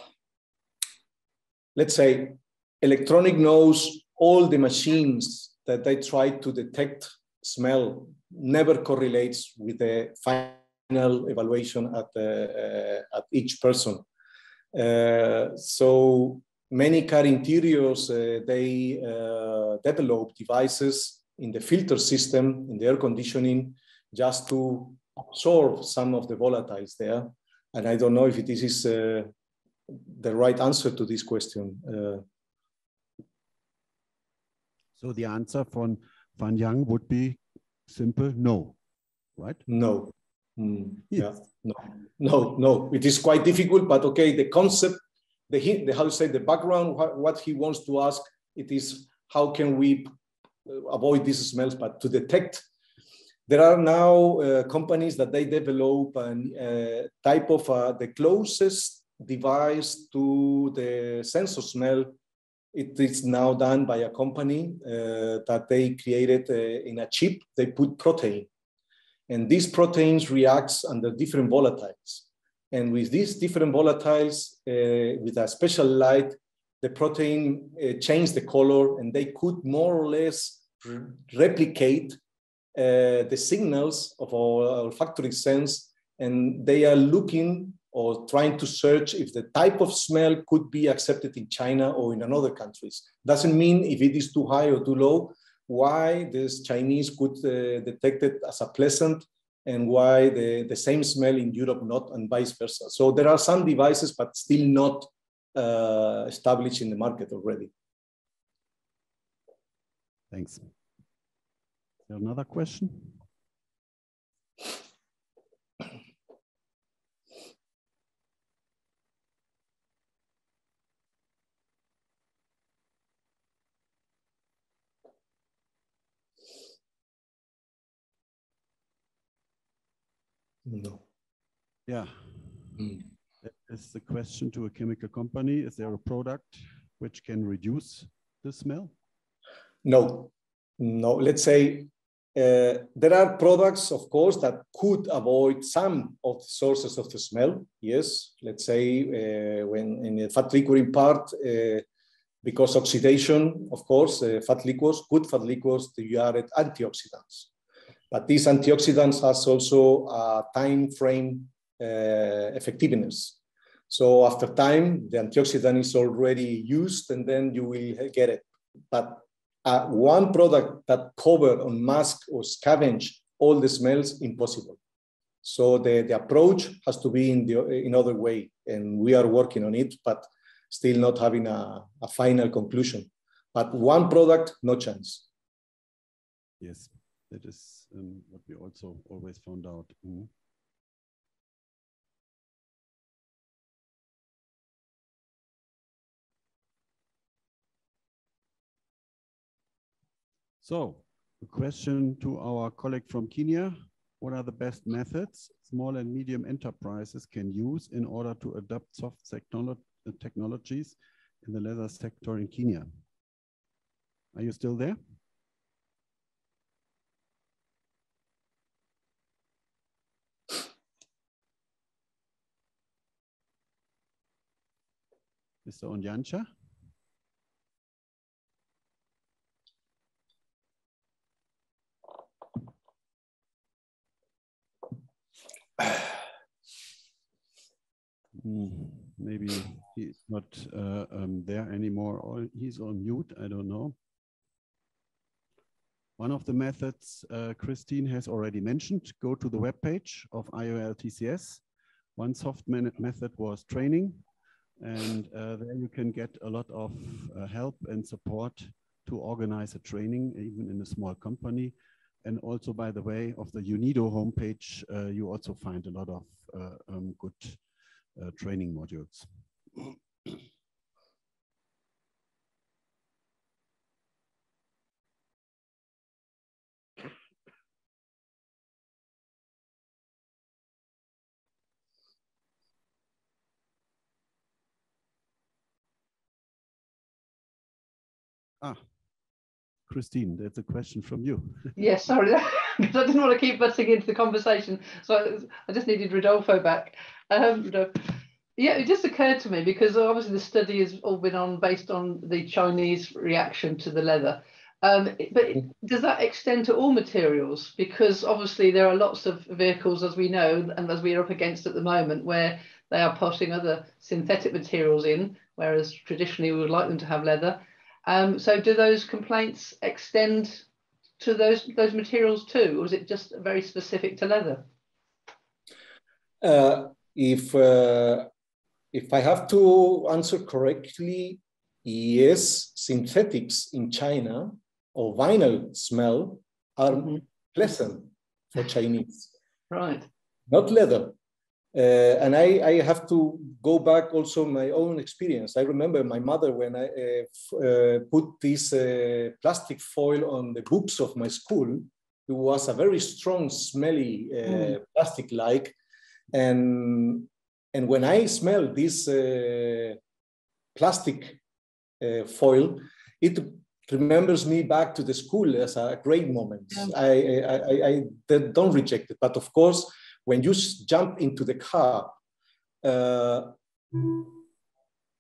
let's say, electronic noses all the machines that they try to detect smell never correlates with the final evaluation at, uh, at each person. Uh, so many car interiors, uh, they uh, develop devices in the filter system, in the air conditioning, just to absorb some of the volatiles there. And I don't know if this is uh, the right answer to this question. Uh, so the answer from Fan Yang would be simple no, right? No. Mm, yes. Yeah, no, no, no. It is quite difficult, but okay, the concept, the, the how to say, the background, what, what he wants to ask, it is how can we avoid these smells, but to detect there are now uh, companies that they develop a uh, type of uh, the closest device to the sense of smell. It is now done by a company uh, that they created uh, in a chip. They put protein, and these proteins reacts under different volatiles. And with these different volatiles, uh, with a special light, the protein changed the color, and they could more or less replicate uh, the signals of our olfactory sense, and they are looking or trying to search if the type of smell could be accepted in China or in other countries. Doesn't mean if it is too high or too low, why this Chinese could uh, detect it as a pleasant and why the, the same smell in Europe not and vice versa. So there are some devices, but still not uh, established in the market already. Thanks another question? No. Yeah. Mm. Is the question to a chemical company. Is there a product which can reduce the smell? No. No. Let's say uh, there are products, of course, that could avoid some of the sources of the smell. Yes, let's say uh, when in the fat liquoring part, uh, because oxidation, of course, uh, fat liquors, good fat liquors, they are at antioxidants. But these antioxidants has also a time frame uh, effectiveness. So after time, the antioxidant is already used and then you will get it. But uh, one product that cover or mask or scavenge all the smells impossible. So the, the approach has to be in the in other way, and we are working on it, but still not having a, a final conclusion. But one product, no chance. Yes, that is um, what we also always found out. Mm -hmm. So a question to our colleague from Kenya. What are the best methods small and medium enterprises can use in order to adopt soft technologies in the leather sector in Kenya? Are you still there? Mr. Onyancha? Hmm, maybe he's not uh, um, there anymore or he's on mute, I don't know. One of the methods uh, Christine has already mentioned, go to the webpage of IULTCS. One soft method was training, and uh, there you can get a lot of uh, help and support to organize a training, even in a small company. And also, by the way, of the UNIDO homepage, uh, you also find a lot of uh, um, good training modules. Ah, Christine, that's a question from you. [LAUGHS] yes, sorry, [LAUGHS] because [LAUGHS] I didn't want to keep butting into the conversation. So I just needed Rodolfo back. Um, Yeah, it just occurred to me because obviously the study has all been on based on the Chinese reaction to the leather. Um, but does that extend to all materials? Because obviously there are lots of vehicles, as we know, and as we are up against at the moment, where they are putting other synthetic materials in, whereas traditionally we would like them to have leather. Um, so do those complaints extend to those those materials too, or is it just very specific to leather? Uh, if uh, if I have to answer correctly, yes, synthetics in China or vinyl smell are mm -hmm. pleasant for Chinese. Right. Not leather. Uh, and I, I, have to go back also my own experience. I remember my mother when I uh, uh, put this uh, plastic foil on the books of my school. It was a very strong, smelly mm. plastic-like, and and when I smell this uh, plastic foil, it remembers me back to the school as a great moment. Yeah. I, I, I, I don't reject it, but of course when you jump into the car, uh,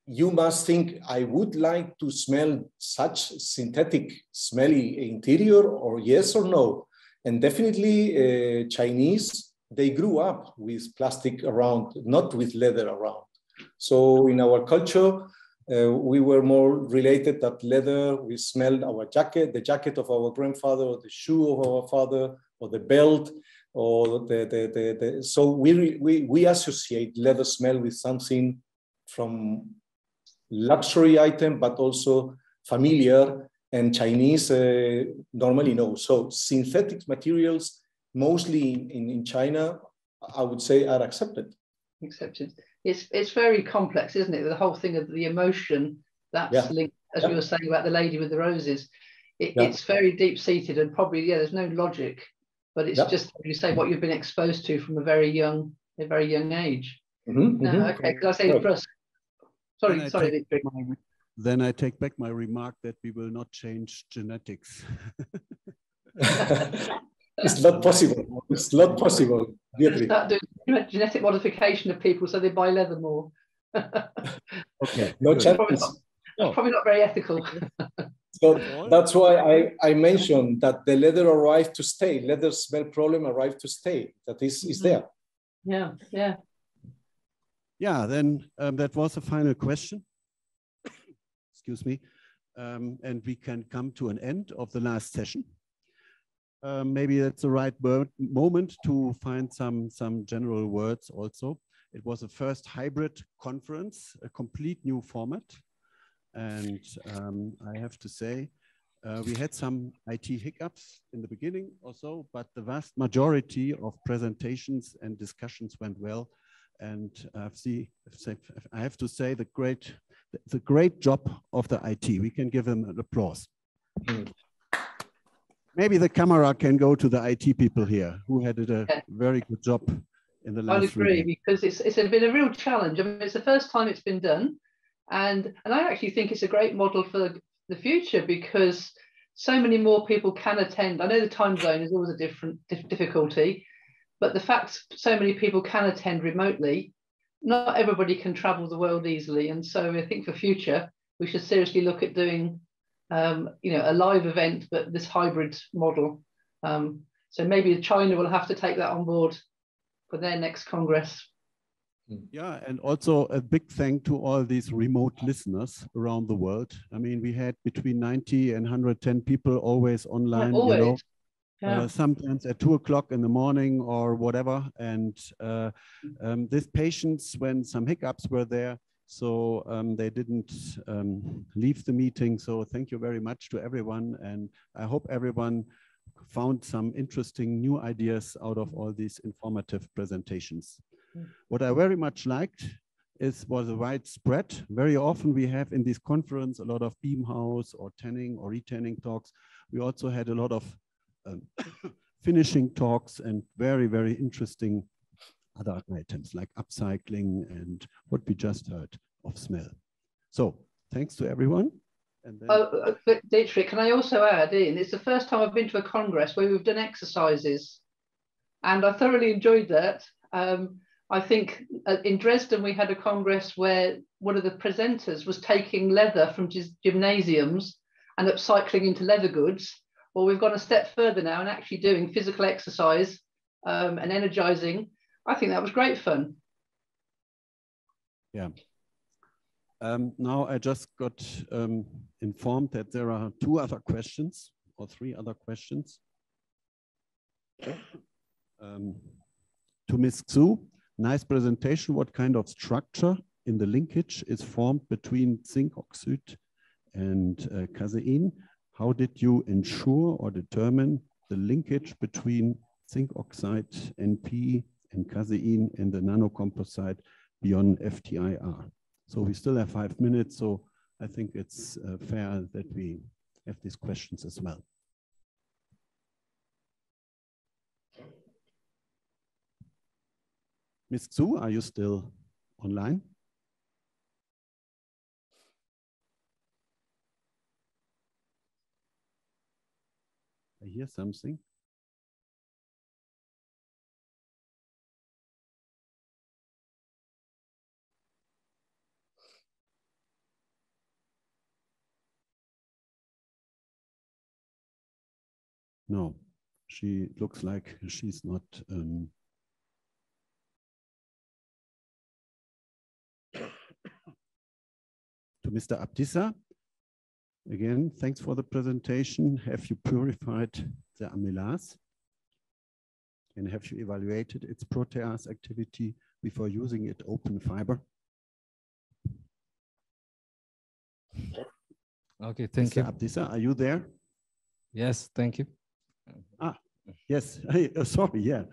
you must think, I would like to smell such synthetic smelly interior or yes or no. And definitely uh, Chinese, they grew up with plastic around, not with leather around. So in our culture, uh, we were more related that leather, we smelled our jacket, the jacket of our grandfather, or the shoe of our father, or the belt or the, the, the, the, so we, we, we associate leather smell with something from luxury item, but also familiar and Chinese uh, normally no. So synthetic materials, mostly in, in China, I would say are accepted. Accepted. It's, it's very complex, isn't it? The whole thing of the emotion that's yeah. linked, as yeah. you were saying about the lady with the roses. It, yeah. It's very deep seated and probably, yeah, there's no logic but it's yep. just you say what you've been exposed to from a very young a very young age. Mm-hmm, no, mm-hmm. okay because i say for us sorry then sorry I my, then i take back my remark that we will not change genetics. [LAUGHS] It's not possible. It's not possible. [LAUGHS] Start doing genetic modification of people so they buy leather more. [LAUGHS] Okay no chance. Probably not, probably not very ethical so that's why I, I mentioned that the leather arrived to stay. Leather smell problem arrived to stay. That is, is mm-hmm. there. Yeah, yeah. Yeah, then um, that was the final question. Excuse me. Um, and we can come to an end of the last session. Um, maybe that's the right moment to find some, some general words also. It was a first hybrid conference, a complete new format. And um, I have to say, uh, we had some IT hiccups in the beginning or so, but the vast majority of presentations and discussions went well. And uh, see, I have to say the great, the great job of the IT. We can give them an applause. Mm. Maybe the camera can go to the IT people here who had a very good job in the last. I agree because it's it's been a real challenge. I mean, it's the first time it's been done. And, and I actually think it's a great model for the future because so many more people can attend. I know the time zone is always a different difficulty, but the fact so many people can attend remotely, not everybody can travel the world easily. And so I think for future, we should seriously look at doing, um, you know, a live event, but this hybrid model. Um, so maybe China will have to take that on board for their next Congress. Mm. Yeah, and also a big thank to all these remote listeners around the world. I mean, we had between 90 and 110 people always online, yeah, always. you know, yeah. uh, sometimes at two o'clock in the morning or whatever. And uh, um, this patients, when some hiccups were there, so um, they didn't um, leave the meeting. So thank you very much to everyone. And I hope everyone found some interesting new ideas out of all these informative presentations. What I very much liked is was a widespread. Very often we have in this conference a lot of beam house or tanning or retanning talks. We also had a lot of um, [COUGHS] finishing talks and very, very interesting other items like upcycling and what we just heard of smell. So thanks to everyone. And then... Oh, uh, Dietrich, can I also add in, it's the first time I've been to a Congress where we've done exercises and I thoroughly enjoyed that. Um, I think uh, in Dresden we had a congress where one of the presenters was taking leather from gymnasiums and upcycling into leather goods. Well, we've gone a step further now and actually doing physical exercise um, and energizing. I think that was great fun. Yeah. Um, now I just got um, informed that there are two other questions or three other questions. Um, to Ms. Xu, nice presentation. What kind of structure in the linkage is formed between zinc oxide and uh, casein? How did you ensure or determine the linkage between zinc oxide, NP, and casein in the nanocomposite beyond FTIR? So we still have five minutes, so I think it's uh, fair that we have these questions as well. Ms. Xu, are you still online? I hear something. No, she looks like she's not um, to Mr. Abdissa. Again, thanks for the presentation. Have you purified the amylase? And have you evaluated its protease activity before using it open fiber? Okay, thank Mr. you. Abdissa, are you there? Yes, thank you. Ah, yes. [LAUGHS] Uh, sorry, yeah.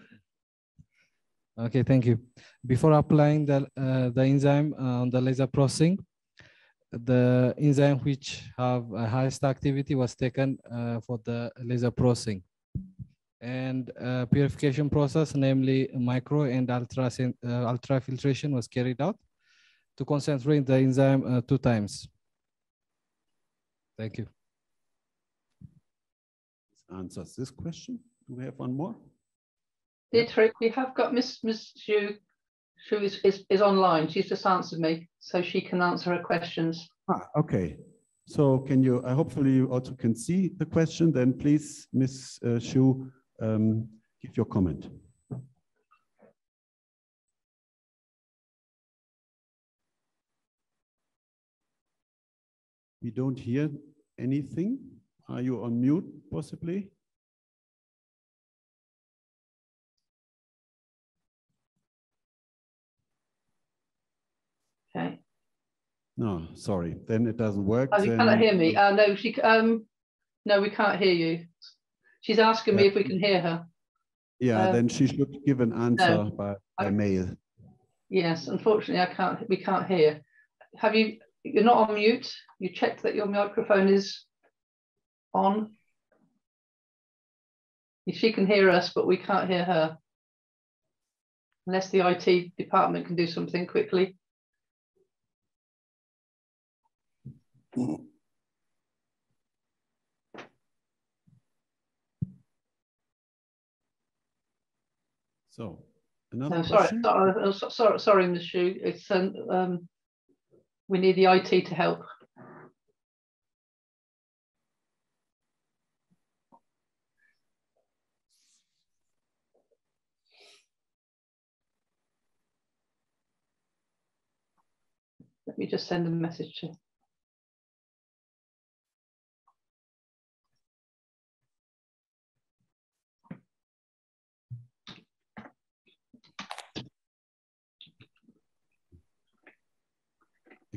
Okay, thank you. Before applying the, uh, the enzyme on the leather processing, the enzyme which have a highest activity was taken uh, for the leather processing. And uh, purification process, namely micro and ultra, uh, ultrafiltration was carried out to concentrate the enzyme uh, two times. Thank you. This answers this question. Do we have one more? Dietrich, we have got Miss Miss Xu, who is, is, is online. She's just answered me, so she can answer her questions. Ah, okay. So can you, uh, hopefully you also can see the question, then please, Ms. Uh, um, give your comment. We don't hear anything. Are you on mute possibly? No, sorry. Then it doesn't work. Oh, you cannot hear me. Uh, no, she. Um, no, we can't hear you. She's asking me if we can hear her. Yeah, uh, then she should give an answer by, by I- mail. Yes, unfortunately, I can't. We can't hear. Have you? You're not on mute. You checked that your microphone is on. She can hear us, but we can't hear her. Unless the IT department can do something quickly. So another No, sorry, question? sorry, uh, sorry, sorry, Ms. Shu. It's um, um, we need the IT to help. Let me just send a message to.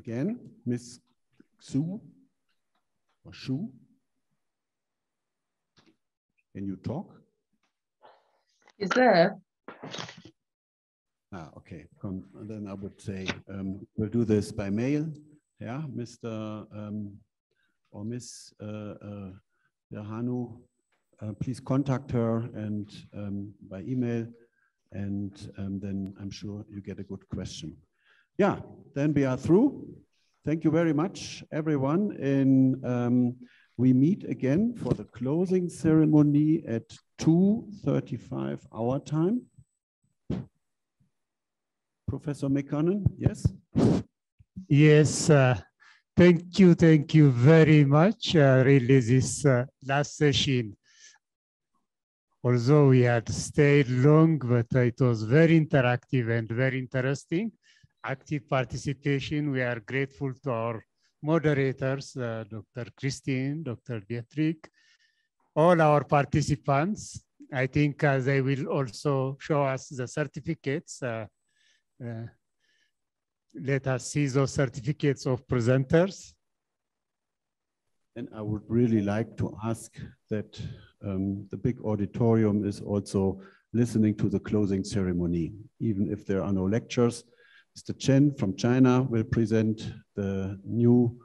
Again, Miss Xu or Shu? Can you talk? Is there? Ah, okay. Come, then I would say um, we'll do this by mail. Yeah, Mr. Um, or Miss uh, uh, Yahanu, uh, please contact her and um, by email, and um, then I'm sure you get a good question. Yeah, then we are through. Thank you very much, everyone. And um, we meet again for the closing ceremony at 2.35 our time. Professor Mekonnen, yes? Yes, uh, thank you, thank you very much. Uh, really, this uh, last session, although we had stayed long, but it was very interactive and very interesting. Active participation. We are grateful to our moderators, uh, Dr. Christine, Dr. Dietrich, all our participants. I think uh, they will also show us the certificates. Uh, uh, let us see those certificates of presenters. And I would really like to ask that um, the big auditorium is also listening to the closing ceremony. Even if there are no lectures, Mr. Chen from China will present the new,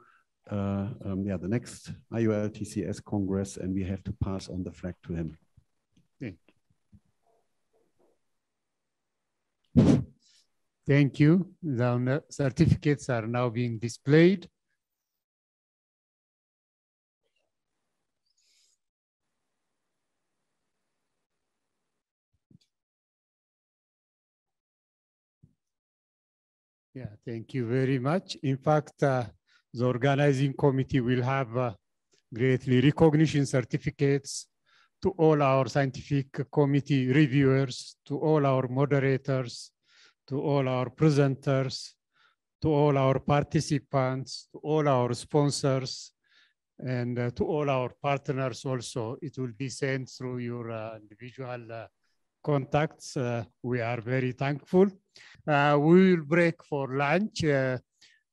uh, um, yeah, the next IULTCS Congress, and we have to pass on the flag to him. Thank you. Thank you. The certificates are now being displayed. Yeah, thank you very much. In fact, uh, the organizing committee will have uh, greatly recognition certificates to all our scientific committee reviewers, to all our moderators, to all our presenters, to all our participants, to all our sponsors, and uh, to all our partners also. It will be sent through your uh, individual uh, contacts. Uh, we are very thankful. Uh, we will break for lunch. Uh,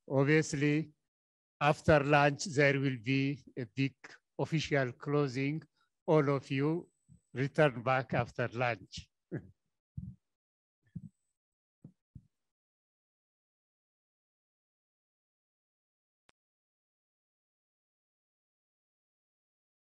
obviously, after lunch, there will be a big official closing. All of you return back after lunch.